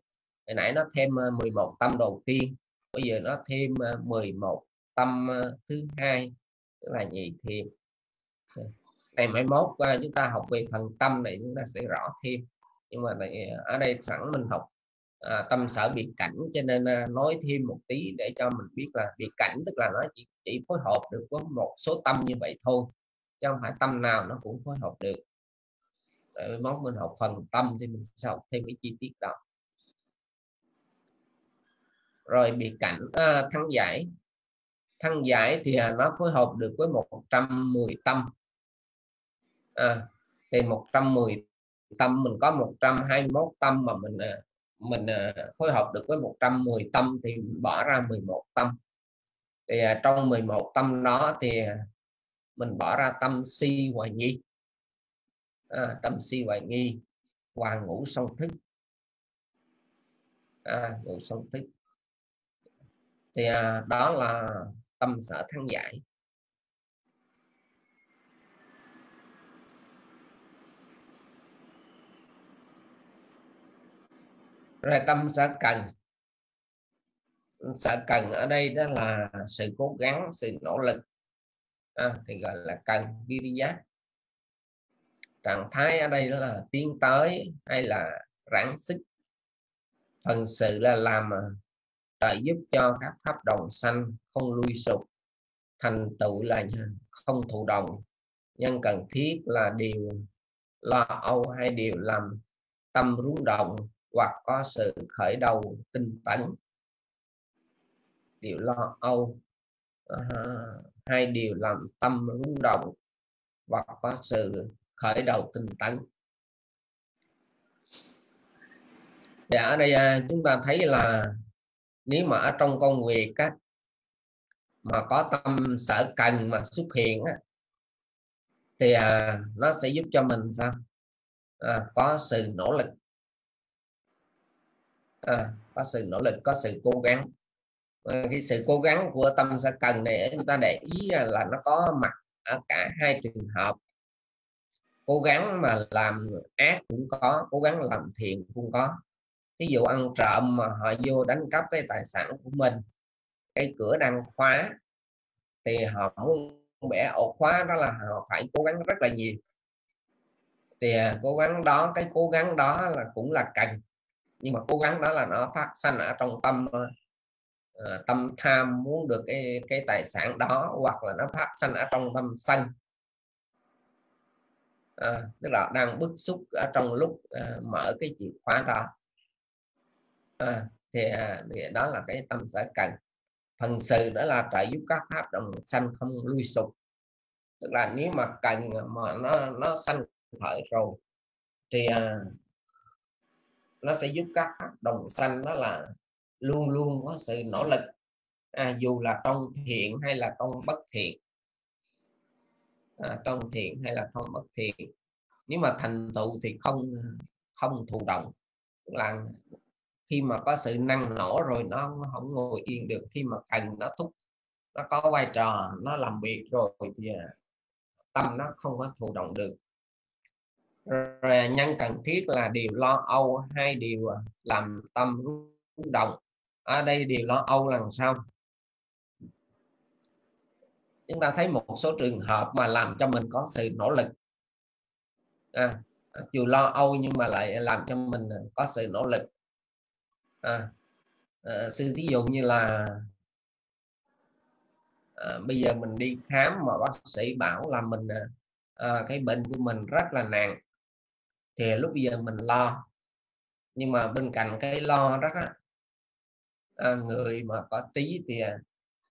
Hồi nãy nó thêm ờ, 11 tâm đầu tiên bây giờ nó thêm ờ, 11 tâm ờ, thứ hai tức là nhị thiền. Ngày mai mốt chúng ta học về phần tâm này chúng ta sẽ rõ thêm. Nhưng mà này, ở đây sẵn mình học à, tâm sở biệt cảnh cho nên à, nói thêm một tí để cho mình biết là biệt cảnh tức là nó chỉ, chỉ phối hợp được với một số tâm như vậy thôi chứ không phải tâm nào nó cũng phối hợp được để mốt mình học phần tâm thì mình sẽ học thêm cái chi tiết đó. Rồi bị cảnh à, thăng giải. Thăng giải thì à, nó phối hợp được với 110 tâm. À, thì 110 tâm mình có 121 tâm mà mình à, mình à, phối hợp được với 110 tâm thì bỏ ra 11 tâm. Thì trong 11 tâm đó thì mình bỏ ra tâm si và nhi à, tâm si hoài nghi qua ngủ song thức. À, ngủ song thức. Thì à, đó là tâm sở thăng giải. Rồi tâm sở cần. Sở cần ở đây đó là sự cố gắng sự nỗ lực. À, thì gọi là cần viriya trạng thái ở đây đó là tiến tới hay là rắn sức. Phần sự là làm à, trợ giúp cho các pháp đồng sanh không lui sụp thành tựu là không thụ động. Nhân cần thiết là điều lo âu hay điều làm tâm rung động hoặc có sự khởi đầu tinh tấn. Điều lo âu à, hay điều làm tâm rung động hoặc có sự khởi đầu tinh tấn. Và ở đây à, chúng ta thấy là nếu mà ở trong công việc á, mà có tâm sở cần mà xuất hiện á, thì à, nó sẽ giúp cho mình sao? À, có sự nỗ lực. À, có sự nỗ lực có sự cố gắng. À, cái sự cố gắng của tâm sở cần này chúng ta để ý là nó có mặt ở cả hai trường hợp cố gắng mà làm ác cũng có, cố gắng làm thiện cũng có. Ví dụ ăn trộm mà họ vô đánh cắp cái tài sản của mình, cái cửa đang khóa, thì họ muốn bẻ ổ khóa đó là họ phải cố gắng rất là nhiều. Thì à, cố gắng đó, cái cố gắng đó là cũng là cần, nhưng mà cố gắng đó là nó phát sinh ở trong tâm ờ, tâm tham muốn được cái cái tài sản đó hoặc là nó phát sinh ở trong tâm sân à, tức là đang bức xúc ở trong lúc à, mở cái chìa khóa đó à, thì, à, thì đó là cái tâm sở cần. Phần sự đó là trợ giúp các pháp đồng sanh không lui sụp. Tức là nếu mà cần mà nó nó sanh khởi rồi thì à, nó sẽ giúp các pháp đồng sanh đó là luôn luôn có sự nỗ lực. À, dù là trong thiện hay là trong bất thiện à, trong thiện hay là trong bất thiện. Nếu mà thành tựu thì không không thụ động. Tức là khi mà có sự năng nổ rồi nó không ngồi yên được khi mà cần nó thúc nó có vai trò nó làm việc rồi thì à, tâm nó không có thụ động được. Rồi à, nhân cần thiết là điều lo âu hay điều à, làm tâm rung động. Ở đây điều lo âu là sao? Chúng ta thấy một số trường hợp mà làm cho mình có sự nỗ lực. À, dù lo âu nhưng mà lại làm cho mình có sự nỗ lực. À, à, sư thí dụ như là à, bây giờ mình đi khám mà bác sĩ bảo là mình à, à, cái bệnh của mình rất là nặng. Thì lúc bây giờ mình lo. Nhưng mà bên cạnh cái lo đó á, à, người mà có tí thì à,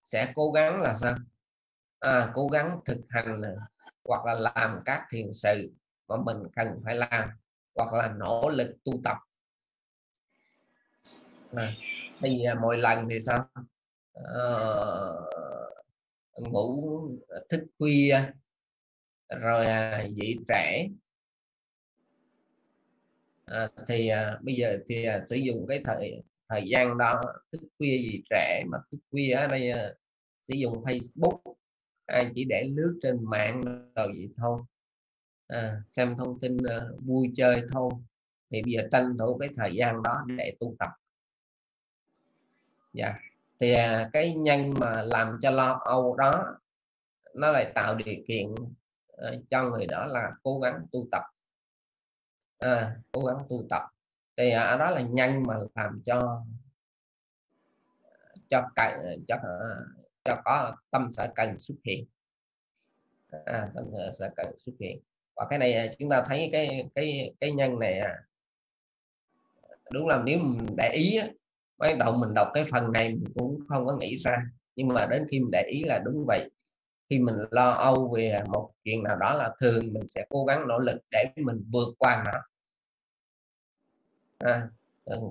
sẽ cố gắng là sao? À, cố gắng thực hành hoặc là làm các thiền sự mà mình cần phải làm hoặc là nỗ lực tu tập. Ờ, à, thì mỗi lần thì sao? À, ngủ thức khuya rồi à, dậy trễ. À, thì à, bây giờ thì à, sử dụng cái thời thời gian đó thức khuya gì trẻ mà thức khuya ở đây à, sử dụng Facebook ai chỉ để lướt trên mạng rồi vậy thôi. À, xem thông tin à, vui chơi thôi. Thì bây giờ tranh thủ cái thời gian đó để tu tập. Dạ. Thì à, cái nhân mà làm cho lo âu đó nó lại tạo điều kiện uh, cho người đó là cố gắng tu tập. À, cố gắng tu tập. Thì à, đó là nhân mà làm cho cho cái cho ờ, cho có tâm sở cần xuất hiện. À, tâm sở cần xuất hiện. Và cái này à, chúng ta thấy cái cái cái nhân này à, đúng là nếu mình để ý bắt đầu mình đọc cái phần này mình cũng không có nghĩ ra. Nhưng mà đến khi mình để ý là đúng vậy. Khi mình lo âu về một chuyện nào đó là thường mình sẽ cố gắng nỗ lực để mình vượt qua nó. À,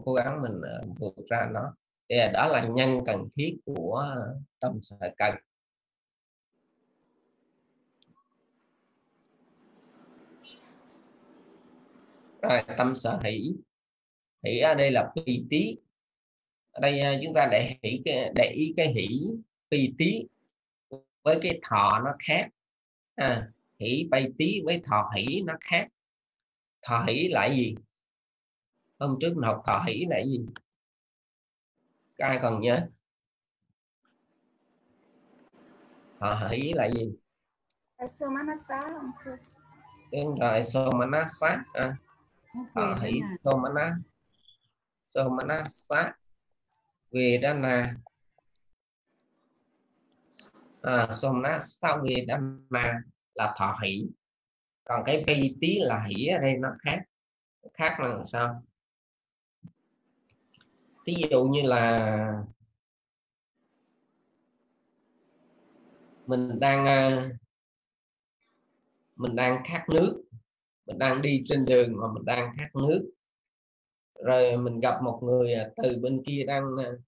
cố gắng mình à, vượt ra nó thì đó là nhân cần thiết của tâm sở cần. Rồi tâm sở hỷ. Hỷ ở đây là phi tí. Ở đây à, chúng ta để hỷ để ý cái hỷ phi tí với cái thọ nó khác. À, hỷ bay tí với thọ hỷ nó khác. Thọ hỷ là gì? Hôm trước mình học thọ hỷ là gì? Các ai còn nhớ? Thọ hỷ là gì? Somanasa đúng rồi somanasa à. thọ hỷ somana somanasa vedana. À, somnasa vedana là thọ hỷ. Còn cái pi tí là hỷ ở đây nó khác khác là sao ví dụ như là mình đang ờ, mình đang khát nước mình đang đi trên đường mà mình đang khát nước. Rồi mình gặp một người ờ, từ bên kia đang ờ,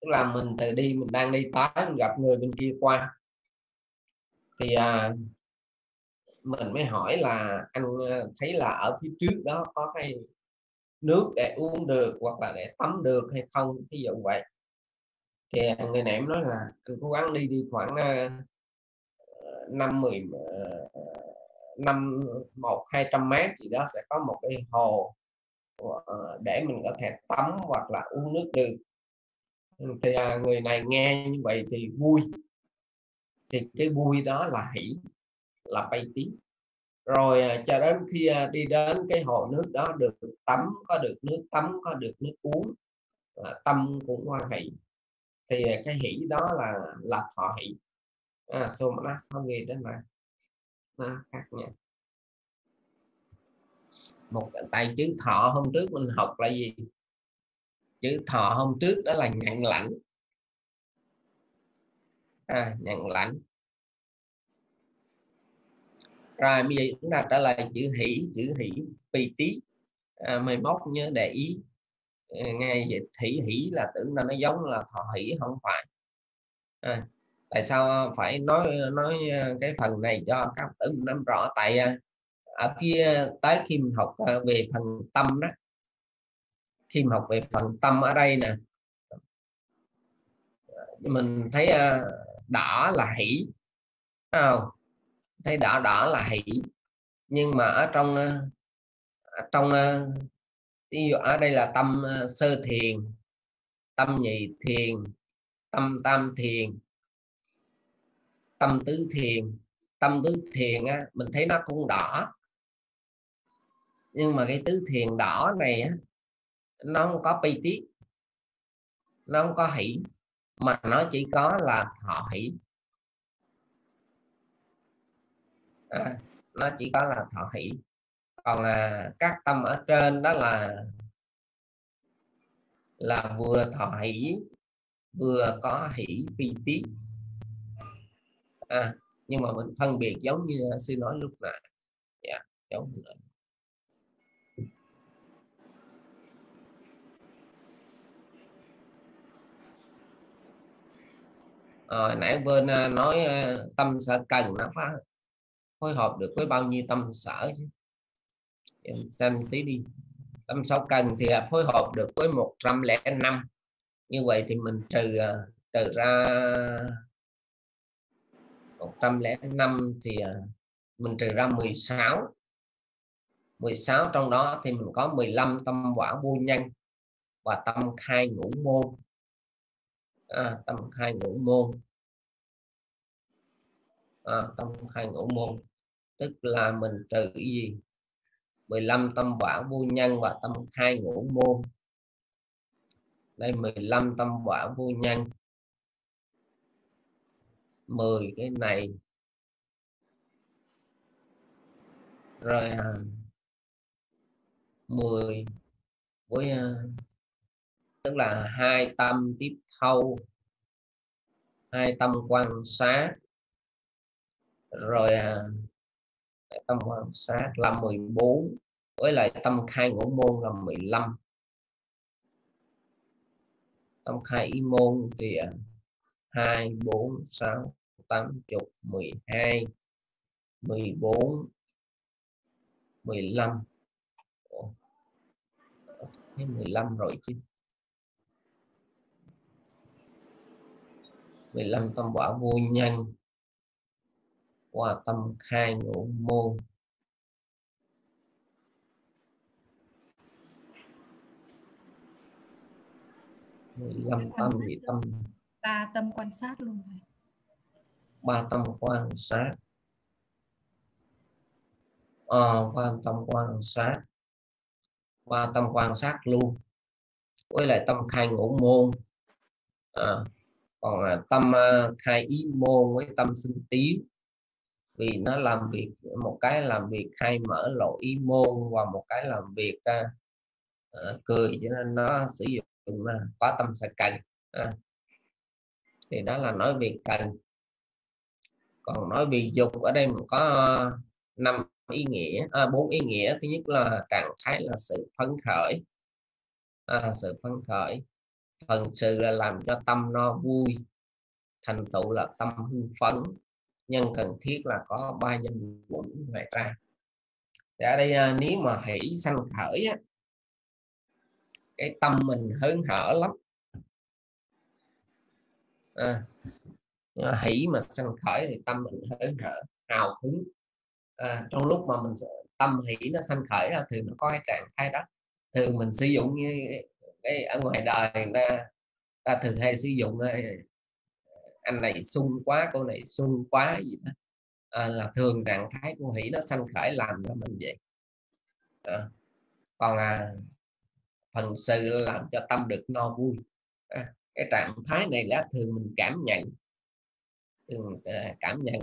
tức là mình từ đi mình đang đi tới mình gặp người bên kia qua. Thì à, mình mới hỏi là anh thấy là ở phía trước đó có cái nước để uống được hoặc là để tắm được hay không ví dụ vậy. Thì người này nói là, anh cố gắng đi đi khoảng năm mười ờ, năm một, hai trăm mét gì đó sẽ có một cái hồ ờ, để mình có thể tắm hoặc là uống nước được. Thì à, người này nghe như vậy thì vui. Thì cái vui đó là hỷ là bay tiếng rồi à, cho đến khi à, đi đến cái hồ nước đó được tắm có được nước tắm có được nước uống à, tâm cũng hoan hỷ. Thì à, cái hỷ đó là là thọ hỷ. À, somana sao nghe đến mà nó khác nha một tại chữ thọ hôm trước mình học là gì? Chữ thọ hôm trước đó là nhận lãnh. À, nhận lãnh rồi bây giờ chúng ta trở lại chữ hỷ chữ hỷ pi tí à, mai mốt nhớ để ý. À, vậy dịch hỷ hỷ là tưởng là nó giống là thọ hỷ không phải. À, tại sao phải nói nói à, cái phần này cho các tử nắm rõ? Tại à, ở phía tới khi mình học à, về phần tâm đó. Khi mình học về phần tâm ở đây nè. Mình thấy đỏ là hỷ không? Thấy đỏ đỏ là hỷ. Nhưng mà ở trong ờ, ở trong ờ, ví dụ ở đây là tâm ờ, sơ thiền tâm nhị thiền tâm tam thiền tâm tứ thiền. Tâm tứ thiền á, mình thấy nó cũng đỏ. Nhưng mà cái tứ thiền đỏ này á, nó không có pi tiết nó không có hỷ mà nó chỉ có là thọ hỷ. À, nó chỉ có là thọ hỷ. Còn à, các tâm ở trên đó là là vừa thọ hỷ vừa có hỷ phi tí à, nhưng mà mình phân biệt giống như sư nói lúc nãy. Dạ, giống như vậy. à, nãy bên à, nói à, tâm sở cần nó phải phối hợp được với bao nhiêu tâm sở chứ? Em xem tí đi. Tâm sáu cần thì à, phối hợp được với 105 như vậy thì mình trừ à, trừ ra 105 thì à, mình trừ ra 16 16 trong đó thì mình có 15 tâm quả vô nhân và tâm khai ngũ môn. À, tâm khai ngũ môn. À, tâm khai ngũ môn tức là mình trừ cái gì 15 tâm bảo vô nhân và tâm khai ngũ môn. Đây 15 tâm bảo vô nhân. 10 cái này. Rồi à, 10 với à, tức là hai tâm tiếp thâu hai tâm quan sát. Rồi à, tâm quan sát là 14 với lại tâm khai ngũ môn là 15 tâm khai y môn thì 2 4 6 8 chục 12 14 15 Thấy 15 rồi chứ. 15 tâm quả vô nhân qua tâm khai ngũ môn. Lăm tâm thì tâm. ba tâm quan sát luôn rồi. Ba tâm quan sát. Ờ, ba tâm quan sát. Ba tâm quan sát luôn. Với lại tâm khai ngũ môn. À, còn tâm uh, khai ý môn với tâm sinh tiến vì nó làm việc một cái làm việc hay mở lộ ý môn và một cái làm việc à, à, cười cho nên nó sử dụng à, có tâm sẽ cần à. thì đó là nói việc cần còn nói vì dục ở đây mình có năm ý nghĩa à, bốn ý nghĩa. Thứ nhất là trạng thái là sự phấn khởi à, sự phấn khởi. Phần sự là làm cho tâm no vui thành tựu là tâm hưng phấn nhân cần thiết là có ba nhân quẩn ngoài ra. Thì ở đây ờ, nếu mà hỷ sanh khởi á, cái tâm mình hớn hở lắm. À, hỷ mà sanh khởi thì tâm mình hớn hở hào hứng. À, trong lúc mà mình tâm hỷ nó sanh khởi là thường nó có cái trạng thái đó. Thường mình sử dụng như cái ở ngoài đời người ta, ta thường hay sử dụng anh này sung quá cô này sung quá gì đó. À, là thường trạng thái của hỷ nó sanh khởi làm cho mình vậy. À, còn à, phần sự làm cho tâm được no vui. À, cái trạng thái này là thường mình cảm nhận. Thường à, cảm nhận.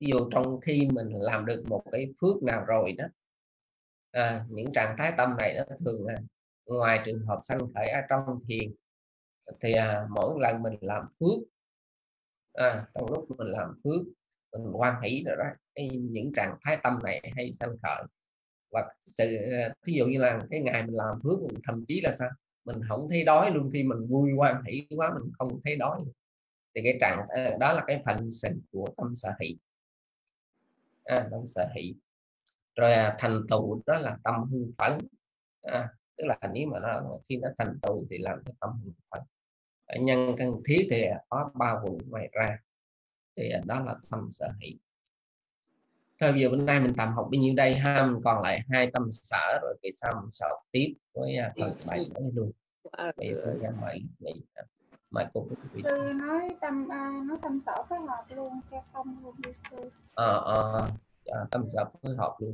Ví dụ trong khi mình làm được một cái phước nào rồi đó à, những trạng thái tâm này nó thường à, ngoài trường hợp sanh khởi ở trong thiền thì à, mỗi lần mình làm phước à, trong lúc mình làm phước mình quan hỷ rồi đó cái, những trạng thái tâm này hay sanh khởi. Và sự ờ, ví dụ như là cái ngày mình làm phước mình thậm chí là sao? Mình không thấy đói luôn khi mình vui quan hỷ quá mình không thấy đói. Thì cái trạng ờ, đó là cái phần sự của tâm sở hỷ. À, tâm sở hỷ. Rồi à, thành tựu đó là tâm hưng phấn. À, tức là nếu mà nó khi nó thành tựu thì làm cho tâm hưng phấn nhân cần thiết thì có ba vụ ngoài ra thì đó là tâm sở hỷ. Thôi giờ bữa nay mình tạm học bao nhiêu đây ha? Mình còn lại hai tâm sở rồi kỳ sau mình sọt tiếp với à, phần bài mới luôn. Bây giờ ra mời mời cô sư nói tâm uh, nói tâm sở phối hợp luôn cho xong luôn đi sư. Ờ ờ à, tâm sở phối hợp luôn.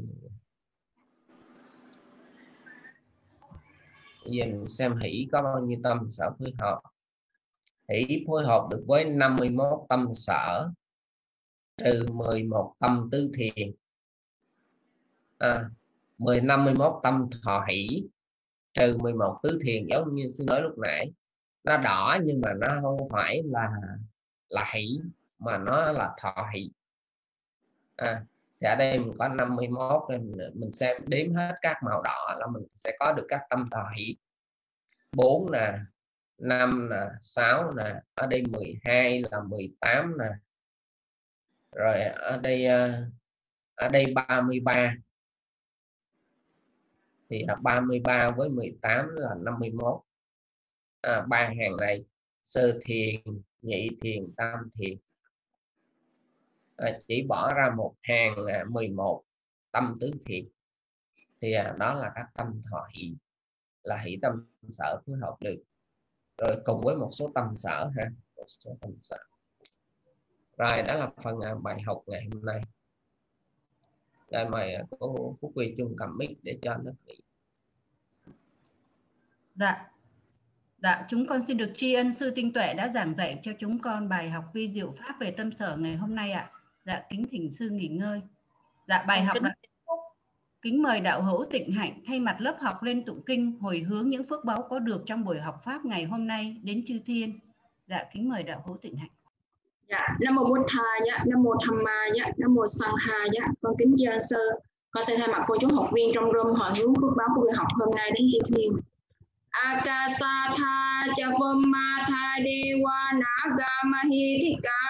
Bây giờ mình xem hỷ có bao nhiêu tâm sở phối hợp hỷ phối hợp được với 51 tâm sở trừ 11 tâm tư thiền. À, 10 51 tâm thọ hỷ trừ 11 tứ thiền giống như sư nói lúc nãy. Nó đỏ nhưng mà nó không phải là là hỷ mà nó là thọ hỷ. À, thì ở đây mình có 51 nên mình, mình xem đếm hết các màu đỏ là mình sẽ có được các tâm thọ hỷ. 4 là 5 nè 6 nè ở đây 12 là 18 nè. Rồi ở đây ờ, ở đây 33 thì là 33 với 18 là 51 à, ba hàng này sơ thiền nhị thiền tam thiền. À, chỉ bỏ ra một hàng là 11 tâm tứ thiền. Thì à, đó là các tâm thọ hỷ là hỷ tâm sở phối hợp được rồi cùng với một số tâm sở ha một số tâm sở rồi đó là phần à, bài học ngày hôm nay đây mời à, cô Phúc Quy chung cầm mic để cho nó nghỉ Dạ. Dạ, chúng con xin được tri ân sư tinh tuệ đã giảng dạy cho chúng con bài học vi diệu pháp về tâm sở ngày hôm nay ạ. Dạ, kính thỉnh sư nghỉ ngơi. Dạ, bài học đã kết thúc. Kính mời đạo hữu tịnh hạnh thay mặt lớp học lên tụng kinh hồi hướng những phước báu có được trong buổi học pháp ngày hôm nay đến chư thiên. Dạ, kính mời đạo hữu tịnh hạnh. Dạ, Nam mô Bụt Thà, dạ, Nam mô Tham Ma, dạ, Nam mô Sang Ha, dạ, con kính tri ân sư. Con sẽ thay mặt cô chú học viên trong room hồi hướng phước báo của buổi học hôm nay đến chư thiên. Akasatha cha vamma tha dewa naga mahithika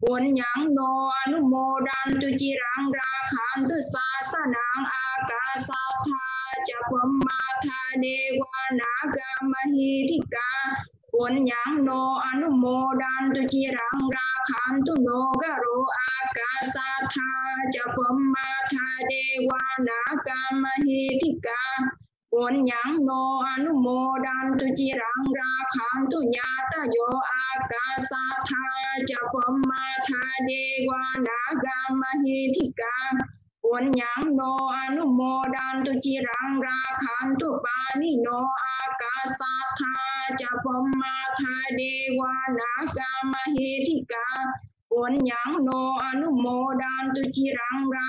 Punyang no anumodan tu chirang rakhan tu sasanang Akasatha ca sa tha, cha naga ma tha no qua na chirang ma hi thi ca. Bốn cha vamma tha nhãn nô anu mô đan tu chi rang ra khan tu nô ga ro a ca sa tha, cha phẩm ma tha de qua na ga ma hi thi ca. Bốn nhãn nô anu mô đan tu chi rang ra khan tu nhà ta yo a ca sa tha, cha phẩm ma tha de qua na ga ma hi thi ca. วนยังโนอนุโมดันตุจิรังราคันตุปานิโนอากาสาธาจะพมมาทาเดวานากามหิติกาวนยังโนอนุโมดันตุจิรังรา